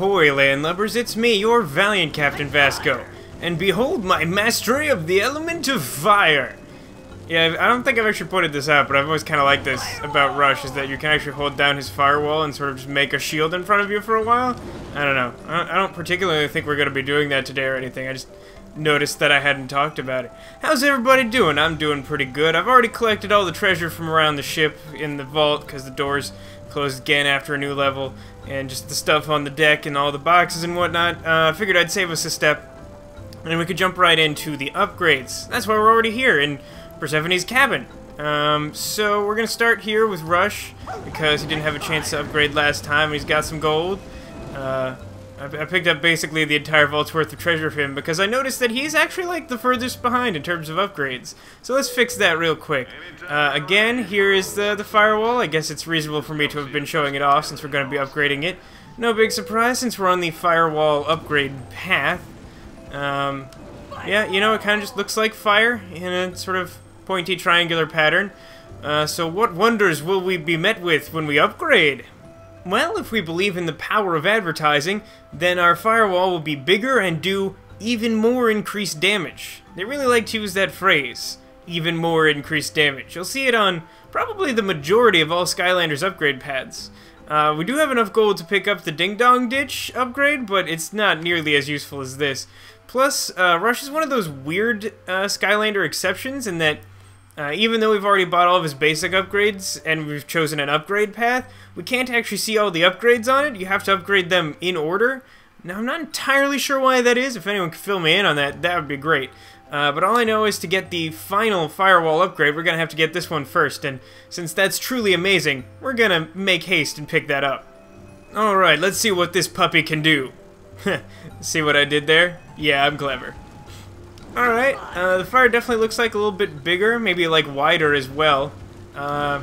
Ahoy, landlubbers, it's me, your valiant Captain Vasco. And behold my mastery of the element of fire. Yeah, I don't think I've actually pointed this out, but I've always kind of liked this about Rush, is that you can actually hold down his firewall and sort of just make a shield in front of you for a while. I don't know. I don't particularly think we're going to be doing that today or anything. I just noticed that I hadn't talked about it. How's everybody doing? I'm doing pretty good. I've already collected all the treasure from around the ship in the vault because the doors closed again after a new level, and just the stuff on the deck and all the boxes and whatnot. Uh, I figured I'd save us a step, and we could jump right into the upgrades. That's why we're already here in Persephone's cabin. Um, so we're gonna start here with Rush because he didn't have a chance to upgrade last time. He's got some gold. Uh, I, picked up basically the entire vault's worth of treasure for him because I noticed that he's actually like the furthest behind in terms of upgrades. So let's fix that real quick. Uh, again, here is the, the firewall. I guess it's reasonable for me to have been showing it off since we're going to be upgrading it. No big surprise since we're on the firewall upgrade path. Um, yeah, you know, it kind of just looks like fire in a sort of pointy triangular pattern. Uh, so what wonders will we be met with when we upgrade? Well, if we believe in the power of advertising, then our firewall will be bigger and do even more increased damage. They really like to use that phrase, even more increased damage. You'll see it on probably the majority of all Skylanders upgrade pads. Uh, we do have enough gold to pick up the Ding Dong Ditch upgrade, but it's not nearly as useful as this. Plus, uh, Rush is one of those weird uh, Skylander exceptions in that uh, even though we've already bought all of his basic upgrades and we've chosen an upgrade path, we can't actually see all the upgrades on it. You have to upgrade them in order. Now, I'm not entirely sure why that is. If anyone could fill me in on that, that would be great. Uh, but all I know is to get the final firewall upgrade, we're going to have to get this one first. And since that's truly amazing, we're going to make haste and pick that up. Alright, let's see what this puppy can do. see what I did there? Yeah, I'm clever. Alright, uh, the fire definitely looks like a little bit bigger, maybe like wider as well. Uh,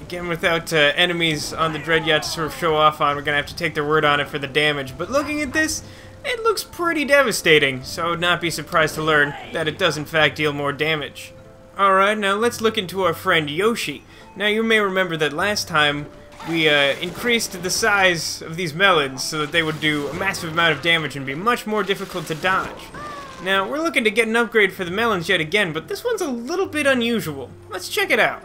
again, without uh, enemies on the Dread Yacht to sort of show off on, we're going to have to take their word on it for the damage. But looking at this, it looks pretty devastating, so I would not be surprised to learn that it does in fact deal more damage. Alright, now let's look into our friend Yoshi. Now you may remember that last time we uh, increased the size of these melons so that they would do a massive amount of damage and be much more difficult to dodge. Now, we're looking to get an upgrade for the melons yet again, but this one's a little bit unusual. Let's check it out.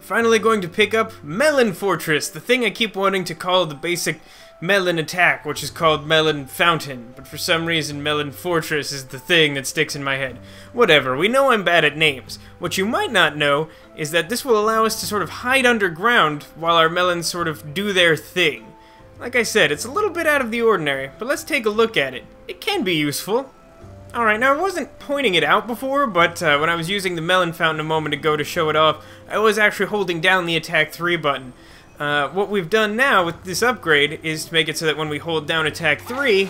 Finally going to pick up Melon Fortress, the thing I keep wanting to call the basic melon attack, which is called Melon Fountain, but for some reason Melon Fortress is the thing that sticks in my head. Whatever, we know I'm bad at names. What you might not know is that this will allow us to sort of hide underground while our melons sort of do their thing. Like I said, it's a little bit out of the ordinary, but let's take a look at it. It can be useful. Alright, now I wasn't pointing it out before, but uh, when I was using the melon fountain a moment ago to show it off, I was actually holding down the attack 3 button. Uh, what we've done now with this upgrade is to make it so that when we hold down attack 3,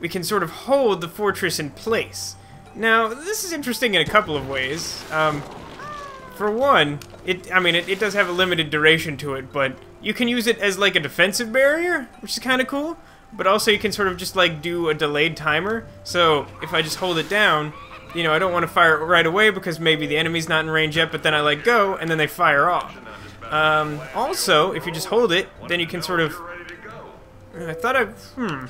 we can sort of hold the fortress in place. Now, this is interesting in a couple of ways. Um, for one, it I mean, it, it does have a limited duration to it, but you can use it as like a defensive barrier, which is kind of cool but also you can sort of just like do a delayed timer. So if I just hold it down, you know, I don't want to fire it right away because maybe the enemy's not in range yet, but then I let go and then they fire off. Um, also, if you just hold it, then you can sort of... I thought I... Hmm.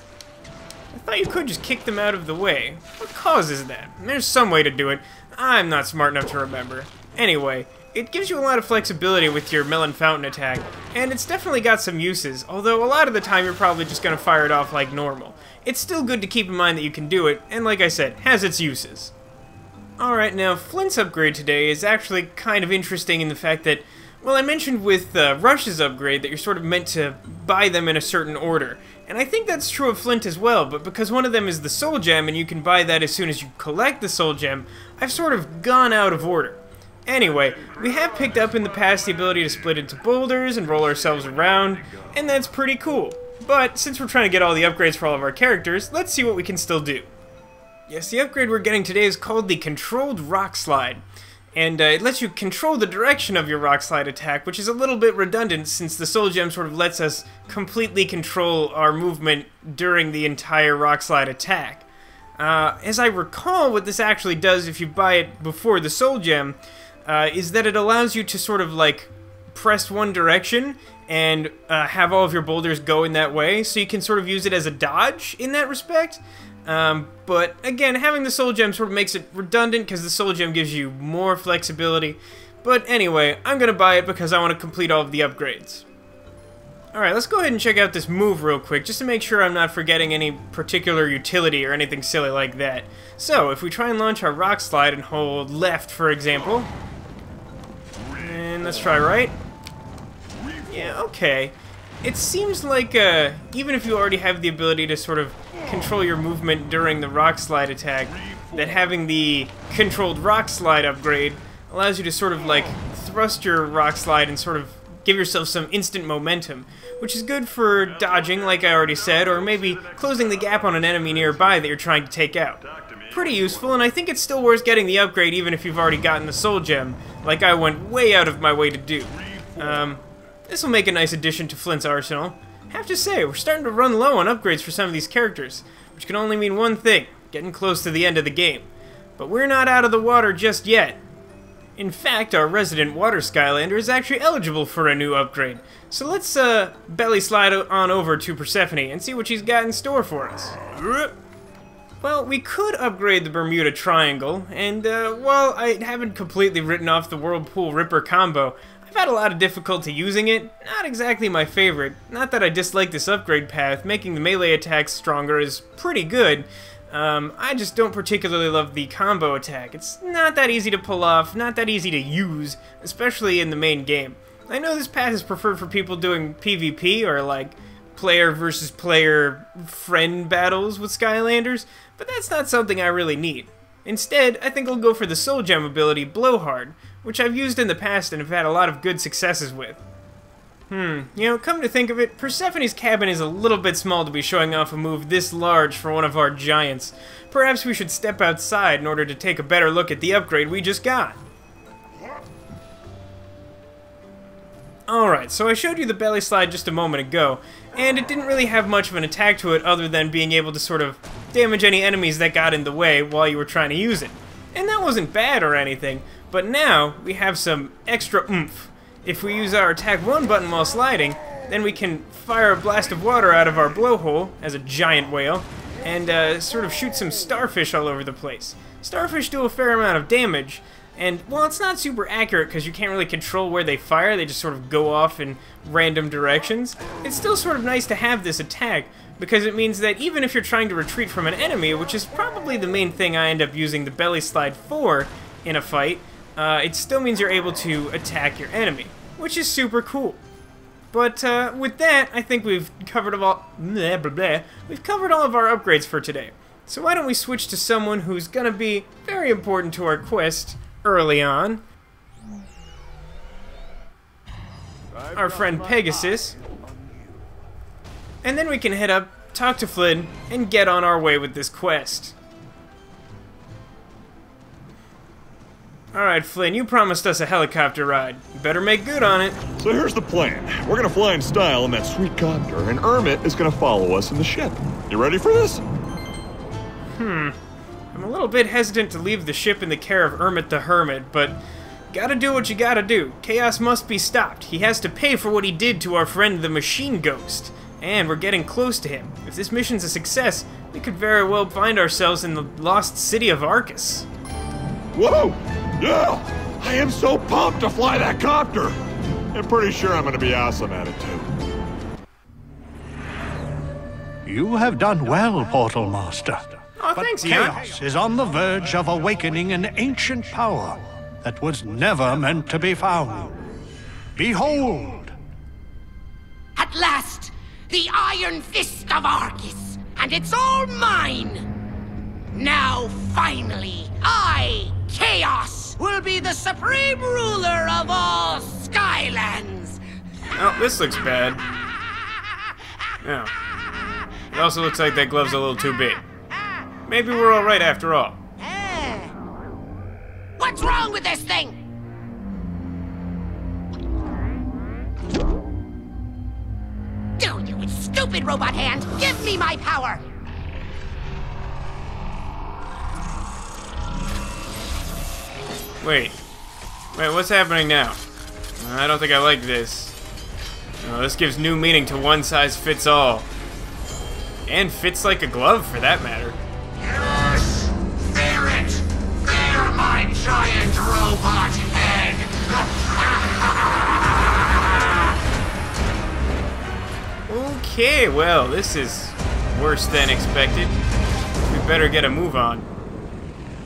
I thought you could just kick them out of the way. What causes that? There's some way to do it. I'm not smart enough to remember. Anyway, it gives you a lot of flexibility with your melon fountain attack, and it's definitely got some uses, although a lot of the time you're probably just going to fire it off like normal. It's still good to keep in mind that you can do it, and like I said, has its uses. Alright, now Flint's upgrade today is actually kind of interesting in the fact that, well, I mentioned with uh, Rush's upgrade that you're sort of meant to buy them in a certain order, and I think that's true of Flint as well, but because one of them is the Soul Gem and you can buy that as soon as you collect the Soul Gem, I've sort of gone out of order. Anyway, we have picked up in the past the ability to split into boulders and roll ourselves around, and that's pretty cool. But since we're trying to get all the upgrades for all of our characters, let's see what we can still do. Yes, the upgrade we're getting today is called the Controlled Rock Slide. And uh, it lets you control the direction of your rock slide attack, which is a little bit redundant since the Soul Gem sort of lets us completely control our movement during the entire rock slide attack. Uh, as I recall, what this actually does if you buy it before the Soul Gem uh, is that it allows you to sort of like press one direction and uh, have all of your boulders go in that way, so you can sort of use it as a dodge in that respect. Um, but again, having the soul gem sort of makes it redundant because the soul gem gives you more flexibility. But anyway, I'm gonna buy it because I want to complete all of the upgrades. Alright, let's go ahead and check out this move real quick, just to make sure I'm not forgetting any particular utility or anything silly like that. So, if we try and launch our rock slide and hold left, for example, let's try right. Yeah, okay. It seems like, uh, even if you already have the ability to sort of control your movement during the rock slide attack, that having the controlled rock slide upgrade allows you to sort of like thrust your rock slide and sort of give yourself some instant momentum, which is good for dodging, like I already said, or maybe closing the gap on an enemy nearby that you're trying to take out. Pretty useful, and I think it's still worth getting the upgrade even if you've already gotten the soul gem, like I went way out of my way to do. Um, this will make a nice addition to Flint's arsenal. Have to say, we're starting to run low on upgrades for some of these characters, which can only mean one thing, getting close to the end of the game. But we're not out of the water just yet. In fact, our resident water Skylander is actually eligible for a new upgrade. So let's uh, belly slide on over to Persephone and see what she's got in store for us. Well, we could upgrade the Bermuda Triangle, and uh, while I haven't completely written off the Whirlpool Ripper combo, I've had a lot of difficulty using it. Not exactly my favorite. Not that I dislike this upgrade path, making the melee attacks stronger is pretty good, um, I just don't particularly love the combo attack. It's not that easy to pull off, not that easy to use, especially in the main game. I know this path is preferred for people doing PvP or like player versus player friend battles with Skylanders, but that's not something I really need. Instead, I think I'll go for the Soul Gem ability Blowhard, which I've used in the past and have had a lot of good successes with. Hmm, you know, come to think of it, Persephone's cabin is a little bit small to be showing off a move this large for one of our giants. Perhaps we should step outside in order to take a better look at the upgrade we just got. Alright, so I showed you the belly slide just a moment ago, and it didn't really have much of an attack to it other than being able to sort of damage any enemies that got in the way while you were trying to use it. And that wasn't bad or anything, but now we have some extra oomph. If we use our attack 1 button while sliding, then we can fire a blast of water out of our blowhole as a giant whale, and uh, sort of shoot some starfish all over the place. Starfish do a fair amount of damage, and while it's not super accurate because you can't really control where they fire, they just sort of go off in random directions, it's still sort of nice to have this attack because it means that even if you're trying to retreat from an enemy, which is probably the main thing I end up using the belly slide for in a fight, uh, it still means you're able to attack your enemy, which is super cool. But uh, with that, I think we've covered all blah, blah, blah, we've covered all of our upgrades for today. So why don't we switch to someone who's gonna be very important to our quest early on. Our friend Pegasus. And then we can head up, talk to Flynn, and get on our way with this quest. Alright, Flynn, you promised us a helicopter ride. You better make good on it. So here's the plan. We're gonna fly in style in that sweet copter, and Ermit is gonna follow us in the ship. You ready for this? Hmm. I'm a little bit hesitant to leave the ship in the care of Ermit the Hermit, but gotta do what you gotta do. Kaos must be stopped. He has to pay for what he did to our friend the Machine Ghost. And we're getting close to him. If this mission's a success, we could very well find ourselves in the lost city of Arkus. Whoa! Yeah! I am so pumped to fly that copter! I'm pretty sure I'm gonna be awesome at it too. You have done well, Portal Master. Oh, But thanks, Eon. Kaos is on the verge of awakening an ancient power that was never meant to be found. Behold! At last, the Iron Fist of Arkus, and it's all mine! Now, finally, I, Kaos, will be the supreme ruler of all Skylands! Oh, this looks bad. Yeah. It also looks like that glove's a little too big. Maybe we're alright after all. Eh. What's wrong with this thing? Do you stupid robot hand! Give me my power! Wait. Wait, what's happening now? I don't think I like this. Oh, this gives new meaning to one size fits all. And fits like a glove, for that matter. Giant robot head! Okay, well, this is worse than expected. We better get a move on.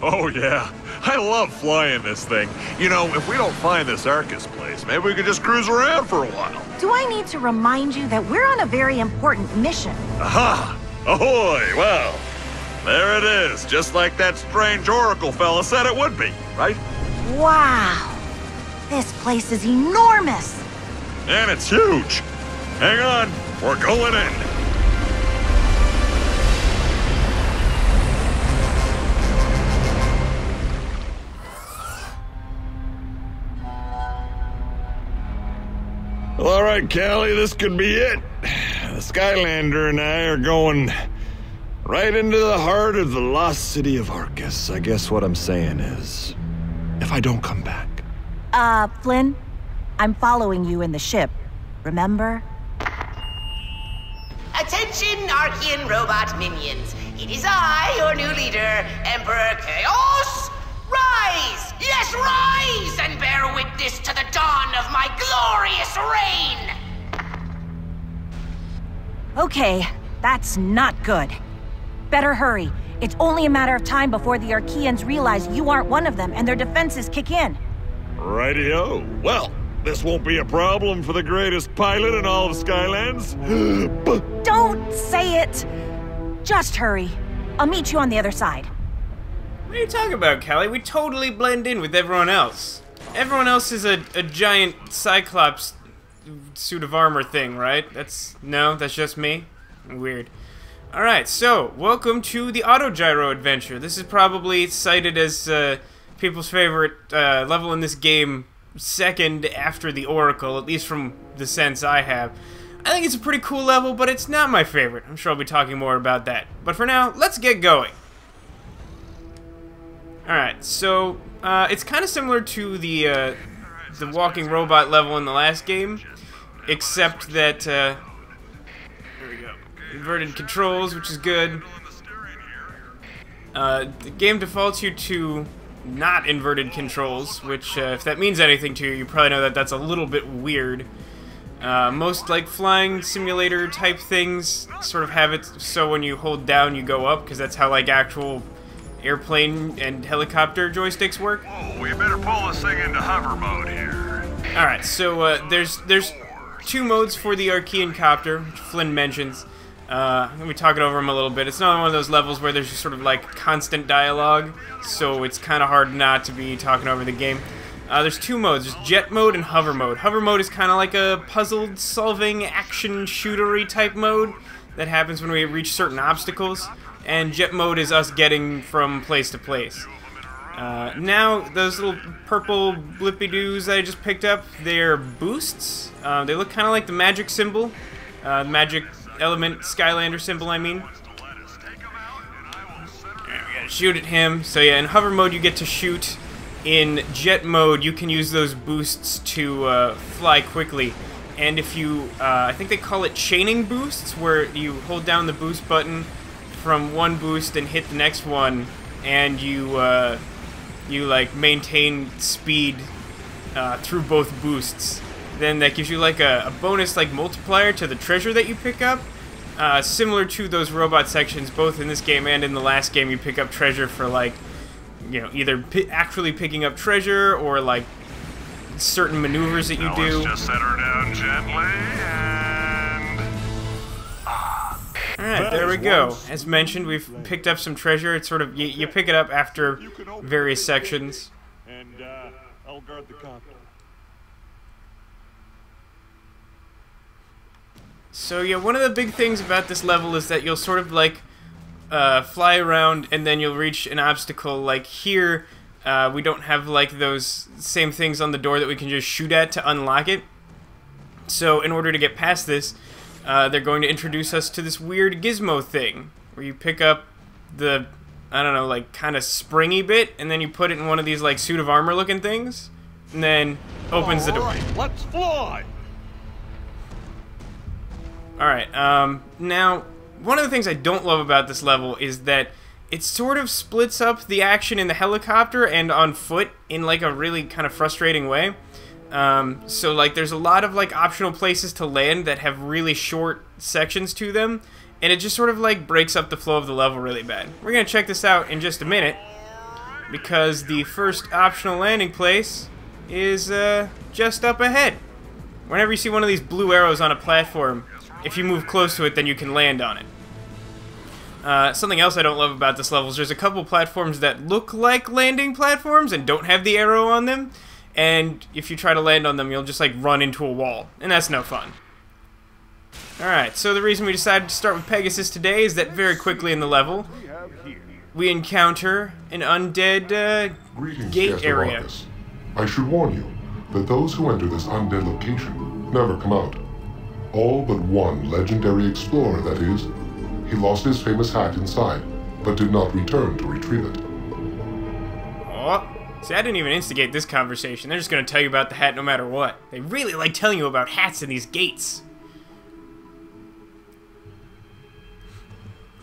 Oh, yeah. I love flying this thing. You know, if we don't find this Arkus place, maybe we could just cruise around for a while. Do I need to remind you that we're on a very important mission? Aha! Ahoy! Well, there it is, just like that strange Oracle fella said it would be, right? Wow! This place is enormous! And it's huge. Hang on, we're going in. Well, all right, Cali, this could be it. The Skylander and I are going right into the heart of the lost city of Arkus. I guess what I'm saying is, if I don't come back, Uh, Flynn? I'm following you in the ship. Remember? Attention, Arkeyan robot minions. It is I, your new leader, Emperor Kaos. Rise! Yes, rise! And bear witness to the dawn of my glorious reign! Okay, that's not good. Better hurry. It's only a matter of time before the Arkeyans realize you aren't one of them and their defenses kick in. rightio. Well, this won't be a problem for the greatest pilot in all of Skylands. Don't say it! Just hurry. I'll meet you on the other side. What are you talking about, Cali? We totally blend in with everyone else. Everyone else is a, a giant Cyclops suit of armor thing, right? That's no, that's just me. Weird. All right, so welcome to the Autogyro adventure. This is probably cited as uh, people's favorite uh, level in this game, second after the Oracle, at least from the sense I have. I think it's a pretty cool level, but it's not my favorite. I'm sure I'll be talking more about that. But for now, let's get going. Alright, so uh, it's kind of similar to the uh, the walking robot level in the last game, except that inverted controls, which is good. Uh, the game defaults you to not inverted controls, which uh, if that means anything to you, you probably know that that's a little bit weird. Uh, most like flying simulator type things sort of have it so when you hold down you go up because that's how like actual airplane and helicopter joysticks work. oh, we better pull this thing into hover mode here. All right, so uh, there's there's two modes for the Arkeyan copter, which Flynn mentions. Uh, let me talk it over them a little bit. It's not one of those levels where there's just sort of like constant dialogue, so it's kind of hard not to be talking over the game. Uh, there's two modes. There's jet mode and hover mode. Hover mode is kind of like a puzzle solving action shootery type mode that happens when we reach certain obstacles. And jet mode is us getting from place to place. Uh, now, those little purple blippy doos that I just picked up, they're boosts. Uh, they look kind of like the magic symbol. Uh, magic element Skylander symbol, I mean. Alright, we gotta shoot at him. So yeah, in hover mode you get to shoot. In jet mode, you can use those boosts to uh, fly quickly. And if you, uh, I think they call it chaining boosts, where you hold down the boost button from one boost and hit the next one, and you, uh, you like maintain speed uh, through both boosts. Then that gives you like a, a bonus like multiplier to the treasure that you pick up. Uh, similar to those robot sections, both in this game and in the last game, you pick up treasure for like, you know, either pi actually picking up treasure or like certain maneuvers that you Now do. just set her down gently. All right, there we go. As mentioned, we've picked up some treasure. It's sort of you, you pick it up after various sections. And, uh, I'll guard the copter. So yeah, one of the big things about this level is that you'll sort of like uh, fly around and then you'll reach an obstacle. Like here, uh, we don't have like those same things on the door that we can just shoot at to unlock it. So in order to get past this, uh, they're going to introduce us to this weird gizmo thing where you pick up the I don't know like kind of springy bit and then you put it in one of these like suit of armor looking things. and then opens the door. Alright, let's fly! Alright, um, now, one of the things I don't love about this level is that it sort of splits up the action in the helicopter and on foot in like a really kind of frustrating way. Um, so like there's a lot of like optional places to land that have really short sections to them, and it just sort of like breaks up the flow of the level really bad. We're gonna check this out in just a minute, because the first optional landing place is uh, just up ahead. Whenever you see one of these blue arrows on a platform, if you move close to it, then you can land on it. Uh, something else I don't love about this level is there's a couple platforms that look like landing platforms and don't have the arrow on them, and if you try to land on them, you'll just like run into a wall, and that's no fun. Alright, so the reason we decided to start with Pegasus today is that very quickly in the level, we encounter an undead uh, Greetings, gate area. I should warn you that those who enter this undead location never come out. All but one legendary explorer, that is. He lost his famous hat inside, but did not return to retrieve it. Oh, see, I didn't even instigate this conversation. They're just gonna tell you about the hat no matter what. They really like telling you about hats in these gates.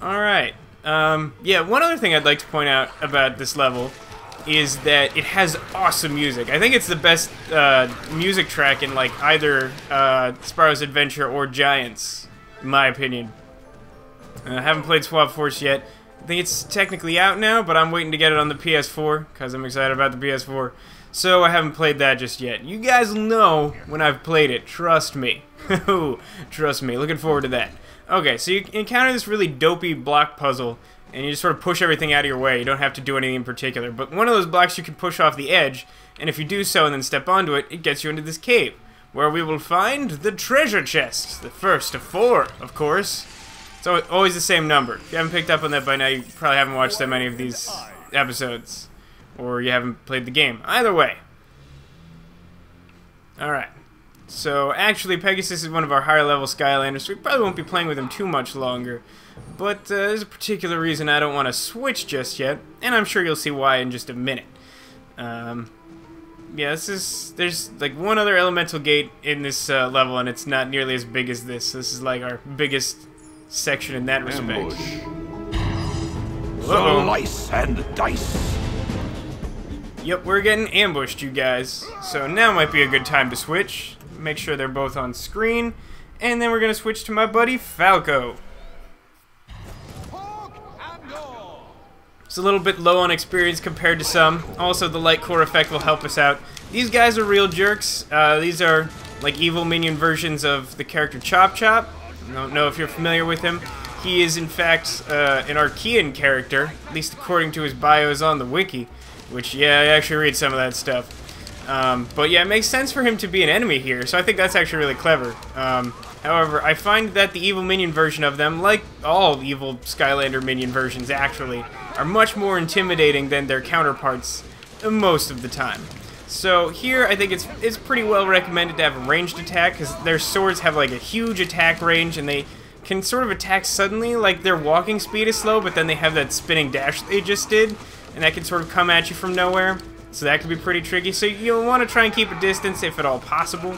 Alright. Um, yeah, one other thing I'd like to point out about this level is that it has awesome music. I think it's the best uh, music track in like either uh, Spyro's Adventure or Giants, in my opinion. Uh, I haven't played Swap Force yet. I think it's technically out now, but I'm waiting to get it on the PS4 because I'm excited about the PS4. So I haven't played that just yet. You guys will know when I've played it. Trust me. Trust me. Looking forward to that. Okay, so you encounter this really dopey block puzzle, and you just sort of push everything out of your way. You don't have to do anything in particular. But one of those blocks you can push off the edge, and if you do so and then step onto it, it gets you into this cave, where we will find the treasure chest. The first of four, of course. It's always the same number. If you haven't picked up on that by now, you probably haven't watched that many of these episodes. Or you haven't played the game. Either way. Alright. So, actually, Pegasus is one of our higher level Skylanders, so we probably won't be playing with him too much longer. But uh, there's a particular reason I don't want to switch just yet, and I'm sure you'll see why in just a minute. Um, yeah, this is. There's like one other elemental gate in this uh, level, and it's not nearly as big as this. This is like our biggest section in that respect. Uh-oh. Slice and dice. Yep, we're getting ambushed, you guys. So now might be a good time to switch. Make sure they're both on screen. And then we're going to switch to my buddy Falco. It's a little bit low on experience compared to some. Also, the light core effect will help us out. These guys are real jerks. Uh, these are like evil minion versions of the character Chop Chop. Don't know if you're familiar with him. He is, in fact, uh, an Arkeyan character, at least according to his bios on the wiki. Which, yeah, I actually read some of that stuff. Um, but yeah, it makes sense for him to be an enemy here, so I think that's actually really clever. Um, however, I find that the evil minion version of them, like all evil Skylander minion versions actually, are much more intimidating than their counterparts most of the time. So here, I think it's it's pretty well recommended to have a ranged attack, because their swords have like a huge attack range, and they can sort of attack suddenly, like their walking speed is slow, but then they have that spinning dash they just did, and that can sort of come at you from nowhere. So that can be pretty tricky. So you'll want to try and keep a distance if at all possible.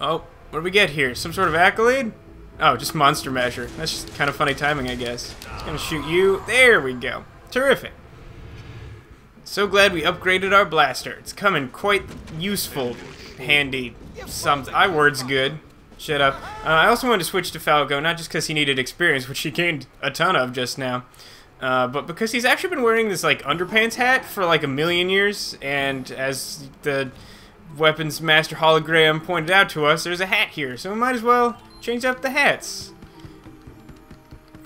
Oh, what do we get here? Some sort of accolade? Oh, just monster measure. That's just kind of funny timing, I guess. Gonna shoot you. There we go. Terrific. So glad we upgraded our blaster. It's coming quite useful, handy, something. I word's good. Shut up. Uh, I also wanted to switch to Falco, not just because he needed experience, which he gained a ton of just now, uh, but because he's actually been wearing this like underpants hat for like a million years, and as the weapons master hologram pointed out to us, there's a hat here, so we might as well change up the hats.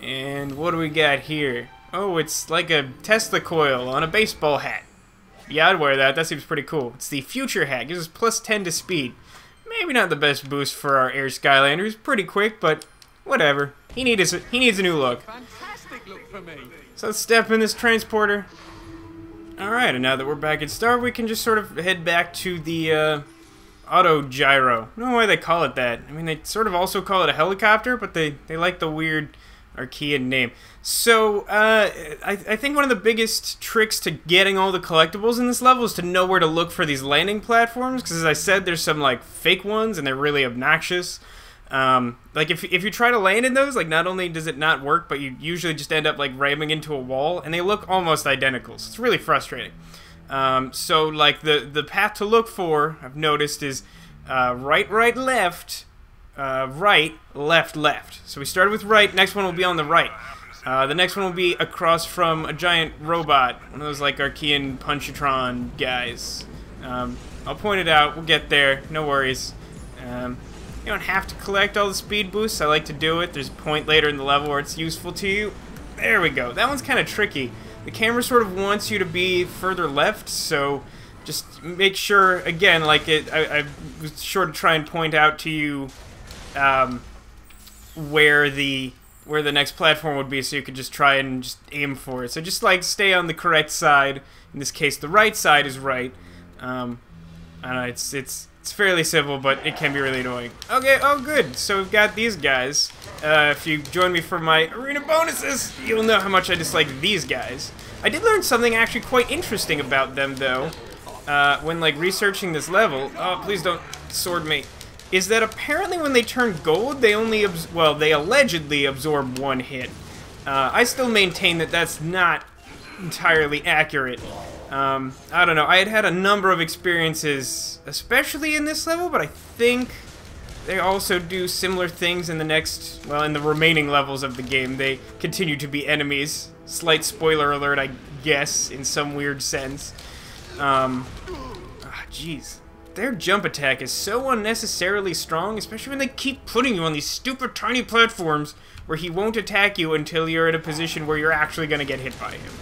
And what do we got here? Oh, it's like a Tesla coil on a baseball hat. Yeah, I'd wear that. That seems pretty cool. It's the future hat. Gives us plus 10 to speed. Maybe not the best boost for our Air Skylander. He's pretty quick, but whatever. He needs a, he needs a new look. Fantastic look So let's step in this transporter. Alright, and now that we're back at Star, we can just sort of head back to the uh, auto gyro. I don't know why they call it that. I mean, they sort of also call it a helicopter, but they, they like the weird Arkeyan name. So, uh, I, I think one of the biggest tricks to getting all the collectibles in this level is to know where to look for these landing platforms, because as I said, there's some, like, fake ones, and they're really obnoxious. Um, like, if, if you try to land in those, like, not only does it not work, but you usually just end up, like, ramming into a wall, and they look almost identical, so it's really frustrating. Um, so, like, the, the path to look for, I've noticed, is uh, right, right, left, uh, right, left, left. So we started with right, next one will be on the right. Uh, the next one will be across from a giant robot, one of those like Arkeyan Punchatron guys. Um, I'll point it out, we'll get there, no worries. Um, you don't have to collect all the speed boosts, I like to do it. There's a point later in the level where it's useful to you. There we go, that one's kind of tricky. The camera sort of wants you to be further left, so just make sure, again, like it, I, I was sure to try and point out to you um, where the where the next platform would be, so you could just try and just aim for it. So just like stay on the correct side. In this case, the right side is right. Um, I don't know. It's it's it's fairly simple, but it can be really annoying. Okay. Oh, good. So we've got these guys. Uh, if you join me for my arena bonuses, you'll know how much I dislike these guys. I did learn something actually quite interesting about them, though, uh, when like researching this level. Oh, please don't sword me is that apparently when they turn gold, they only, well, they allegedly absorb one hit. Uh, I still maintain that that's not entirely accurate. Um, I don't know, I had had a number of experiences, especially in this level, but I think they also do similar things in the next, well, in the remaining levels of the game. They continue to be enemies. Slight spoiler alert, I guess, in some weird sense. Um, ah, jeez. Their jump attack is so unnecessarily strong, especially when they keep putting you on these stupid tiny platforms where he won't attack you until you're in a position where you're actually going to get hit by him.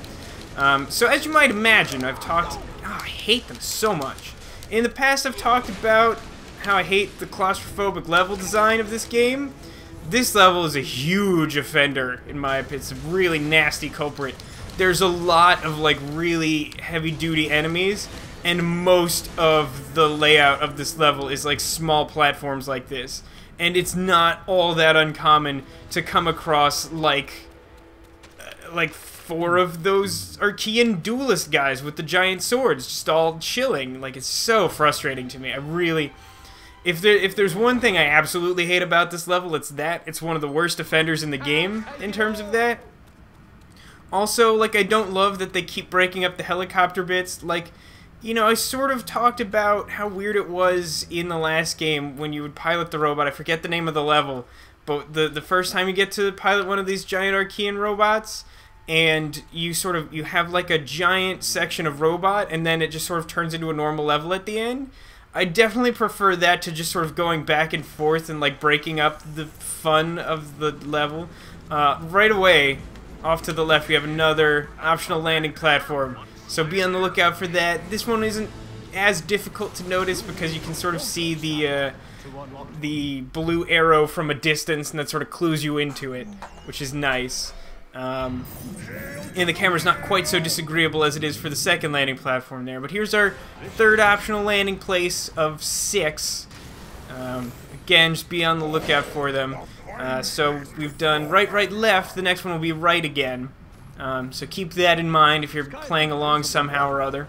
Um, so as you might imagine, I've talked... Oh, I hate them so much. In the past, I've talked about how I hate the claustrophobic level design of this game. This level is a huge offender, in my opinion. It's a really nasty culprit. There's a lot of, like, really heavy-duty enemies, and most of the layout of this level is like small platforms like this. And it's not all that uncommon to come across like uh, like four of those Arkeyan duelist guys with the giant swords just all chilling. Like it's so frustrating to me. I really if there if there's one thing I absolutely hate about this level, it's that. It's one of the worst offenders in the game in terms of that. Also, like I don't love that they keep breaking up the helicopter bits. Like you know, I sort of talked about how weird it was in the last game when you would pilot the robot. I forget the name of the level, but the the first time you get to pilot one of these giant Arkeyan robots, and you sort of you have like a giant section of robot, and then it just sort of turns into a normal level at the end. I definitely prefer that to just sort of going back and forth and like breaking up the fun of the level. Uh, right away, off to the left, we have another optional landing platform so be on the lookout for that. This one isn't as difficult to notice because you can sort of see the uh, the blue arrow from a distance, and that sort of clues you into it, which is nice. Um, and the camera's not quite so disagreeable as it is for the second landing platform there. But here's our third optional landing place of six. Um, again, just be on the lookout for them. Uh, so we've done right, right, left. The next one will be right again. Um, so keep that in mind if you're playing along somehow or other.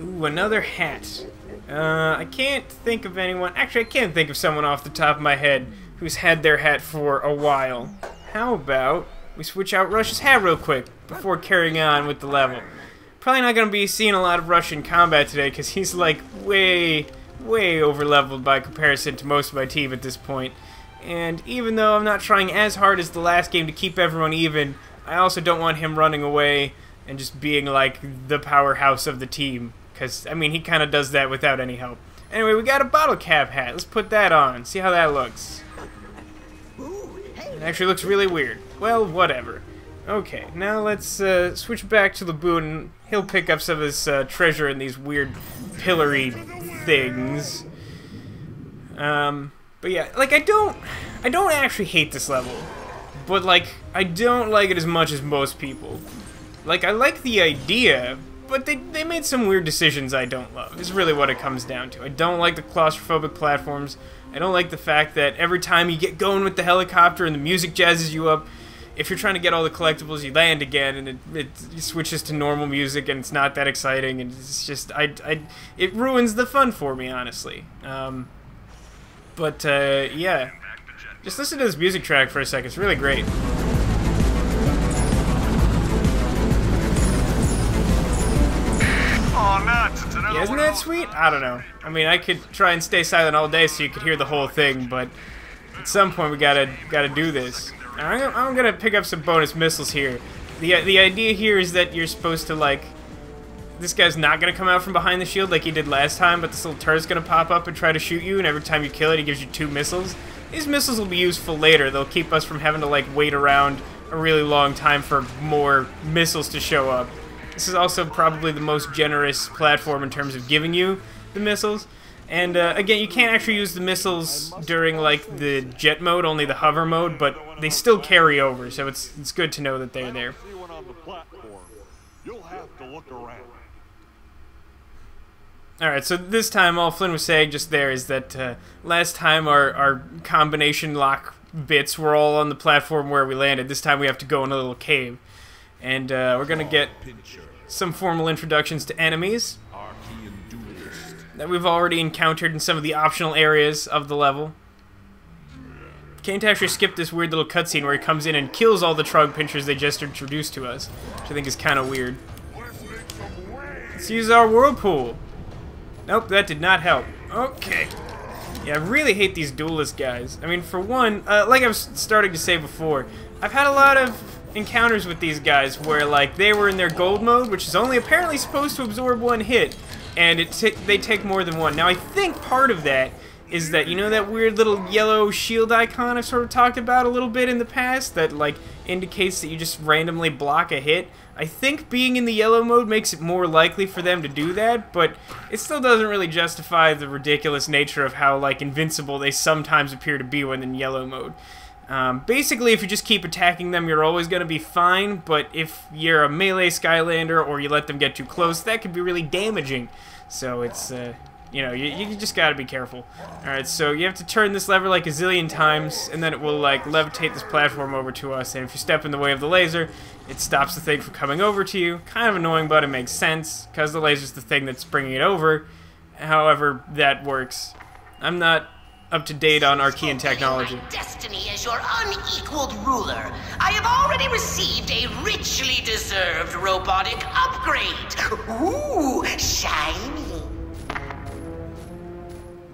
Ooh, another hat. Uh, I can't think of anyone. Actually, I can't think of someone off the top of my head who's had their hat for a while. How about we switch out Rush's hat real quick before carrying on with the level? Probably not going to be seeing a lot of Rush in combat today because he's like way, way over leveled by comparison to most of my team at this point. And even though I'm not trying as hard as the last game to keep everyone even, I also don't want him running away and just being like the powerhouse of the team. Because, I mean, he kind of does that without any help. Anyway, we got a bottle cap hat. Let's put that on. See how that looks. It actually looks really weird. Well, whatever. Okay, now let's uh, switch back to Laboon. He'll pick up some of his uh, treasure in these weird pillory things. Um, but yeah, like I don't, I don't actually hate this level, but like I don't like it as much as most people. Like I like the idea, but they, they made some weird decisions I don't love. Is really what it comes down to. I don't like the claustrophobic platforms. I don't like the fact that every time you get going with the helicopter and the music jazzes you up, if you're trying to get all the collectibles, you land again and it, it, switches to normal music and it's not that exciting and it's just I, I it ruins the fun for me honestly. Um, but uh, yeah, just listen to this music track for a second. It's really great. Yeah, isn't that sweet? I don't know. I mean, I could try and stay silent all day so you could hear the whole thing, but at some point we gotta gotta do this. I'm, I'm gonna pick up some bonus missiles here. the The idea here is that you're supposed to like. This guy's not gonna come out from behind the shield like he did last time, but this little turret's gonna pop up and try to shoot you, and every time you kill it, he gives you two missiles. These missiles will be useful later. They'll keep us from having to like wait around a really long time for more missiles to show up. This is also probably the most generous platform in terms of giving you the missiles. And uh, again, you can't actually use the missiles during like the jet mode, only the hover mode, but they still carry over, so it's it's good to know that they're there. Alright, so this time all Flynn was saying just there is that uh, last time our, our combination lock bits were all on the platform where we landed. This time we have to go in a little cave. And uh, we're going to get some formal introductions to enemies that we've already encountered in some of the optional areas of the level. Can't actually skip this weird little cutscene where he comes in and kills all the Trog Pinchers they just introduced to us, which I think is kind of weird. Let's use our Whirlpool. Nope, that did not help. Okay. Yeah, I really hate these duelist guys. I mean, for one, uh, like I was starting to say before, I've had a lot of encounters with these guys where, like, they were in their gold mode, which is only apparently supposed to absorb one hit, and it they take more than one. Now, I think part of that is that, you know that weird little yellow shield icon I've sort of talked about a little bit in the past that, like, indicates that you just randomly block a hit? I think being in the yellow mode makes it more likely for them to do that, but it still doesn't really justify the ridiculous nature of how, like, invincible they sometimes appear to be when in yellow mode. Um, basically, if you just keep attacking them, you're always going to be fine, but if you're a melee Skylander or you let them get too close, that could be really damaging. So it's, uh, you know, you, you just gotta be careful. Alright, so you have to turn this lever like a zillion times, and then it will, like, levitate this platform over to us, and if you step in the way of the laser, it stops the thing from coming over to you. Kind of annoying, but it makes sense, because the laser's the thing that's bringing it over. However, that works. I'm not up to date on Arkeyan technology. Destiny as your unequaled ruler. I have already received a richly deserved robotic upgrade. Ooh, shiny.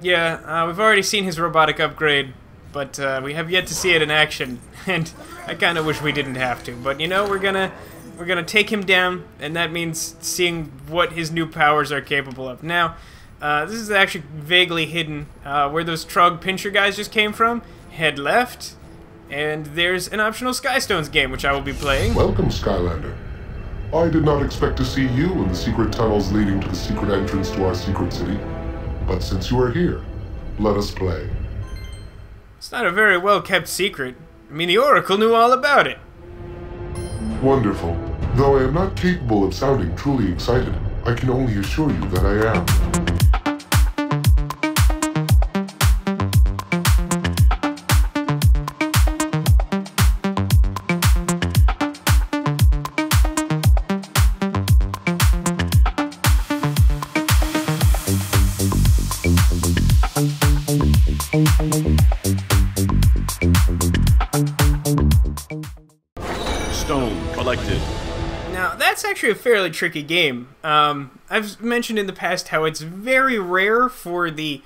Yeah, uh, we've already seen his robotic upgrade, but uh, we have yet to see it in action, and I kind of wish we didn't have to. But you know, we're gonna we're gonna take him down, and that means seeing what his new powers are capable of. Now. Uh, this is actually vaguely hidden uh, where those Trog Pincher guys just came from. Head left, and there's an optional Skystones game, which I will be playing. Welcome, Skylander. I did not expect to see you in the secret tunnels leading to the secret entrance to our secret city. But since you are here, let us play. It's not a very well kept secret. I mean, the Oracle knew all about it. Wonderful. Though I am not capable of sounding truly excited, I can only assure you that I am. Actually a fairly tricky game. Um, I've mentioned in the past how it's very rare for the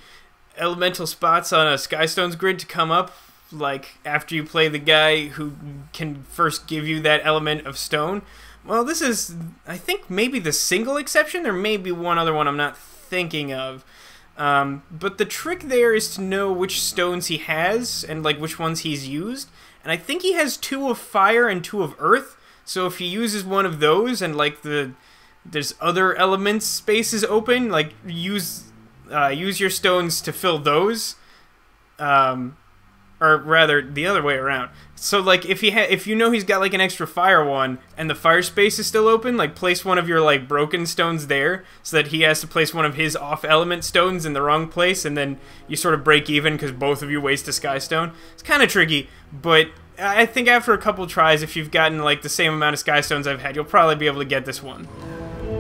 elemental spots on a Skystones grid to come up, like after you play the guy who can first give you that element of stone. Well, this is, I think, maybe the single exception. There may be one other one I'm not thinking of. Um, but the trick there is to know which stones he has and like which ones he's used. And I think he has two of fire and two of earth. So if he uses one of those and like the there's other elements spaces open, like use uh, use your stones to fill those. Um, or rather the other way around. So like if he ha- if you know he's got like an extra fire one and the fire space is still open, like place one of your like broken stones there so that he has to place one of his off element stones in the wrong place and then you sort of break even because both of you waste a sky stone. It's kind of tricky, but I think after a couple tries, if you've gotten like the same amount of sky stones I've had, you'll probably be able to get this one.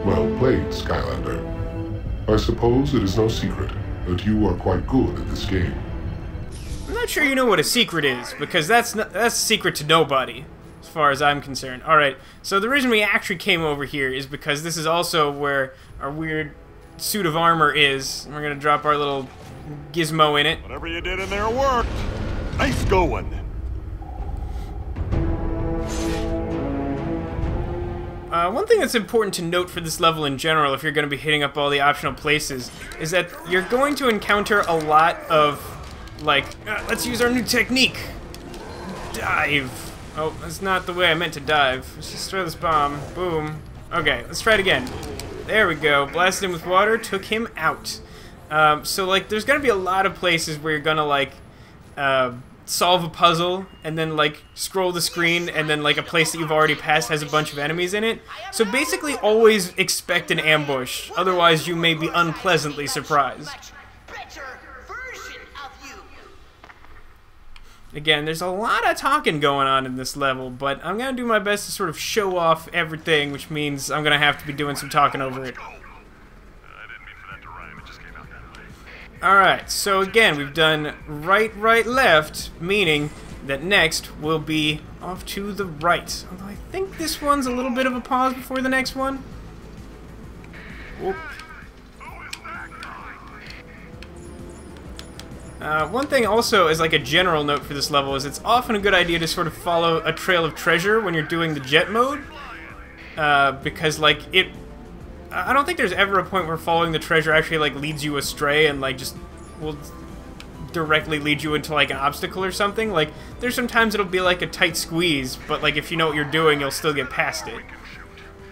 Well played, Skylander. I suppose it is no secret that you are quite good at this game. I'm not sure you know what a secret is, because that's not, that's a secret to nobody, as far as I'm concerned. Alright, so the reason we actually came over here is because this is also where our weird suit of armor is. We're gonna drop our little gizmo in it. Whatever you did in there worked. Nice going. Uh, one thing that's important to note for this level in general, if you're going to be hitting up all the optional places, is that you're going to encounter a lot of, like, uh, let's use our new technique. Dive. Oh, that's not the way I meant to dive. Let's just throw this bomb. Boom. Okay, let's try it again. There we go. Blasted him with water, took him out. Um, so, like, there's going to be a lot of places where you're going to, like, uh, solve a puzzle and then like scroll the screen and then like a place that you've already passed has a bunch of enemies in it. So basically always expect an ambush, otherwise you may be unpleasantly surprised. Again, there's a lot of talking going on in this level, but I'm going to do my best to sort of show off everything, which means I'm going to have to be doing some talking over it. Alright, so again, we've done right, right, left, meaning that next will be off to the right. Although I think this one's a little bit of a pause before the next one. Whoop. Uh, one thing also as like a general note for this level is it's often a good idea to sort of follow a trail of treasure when you're doing the jet mode. Uh, because like it I don't think there's ever a point where following the treasure actually like leads you astray and like just will directly lead you into like an obstacle or something. Like there's sometimes it'll be like a tight squeeze, but like if you know what you're doing, you'll still get past it.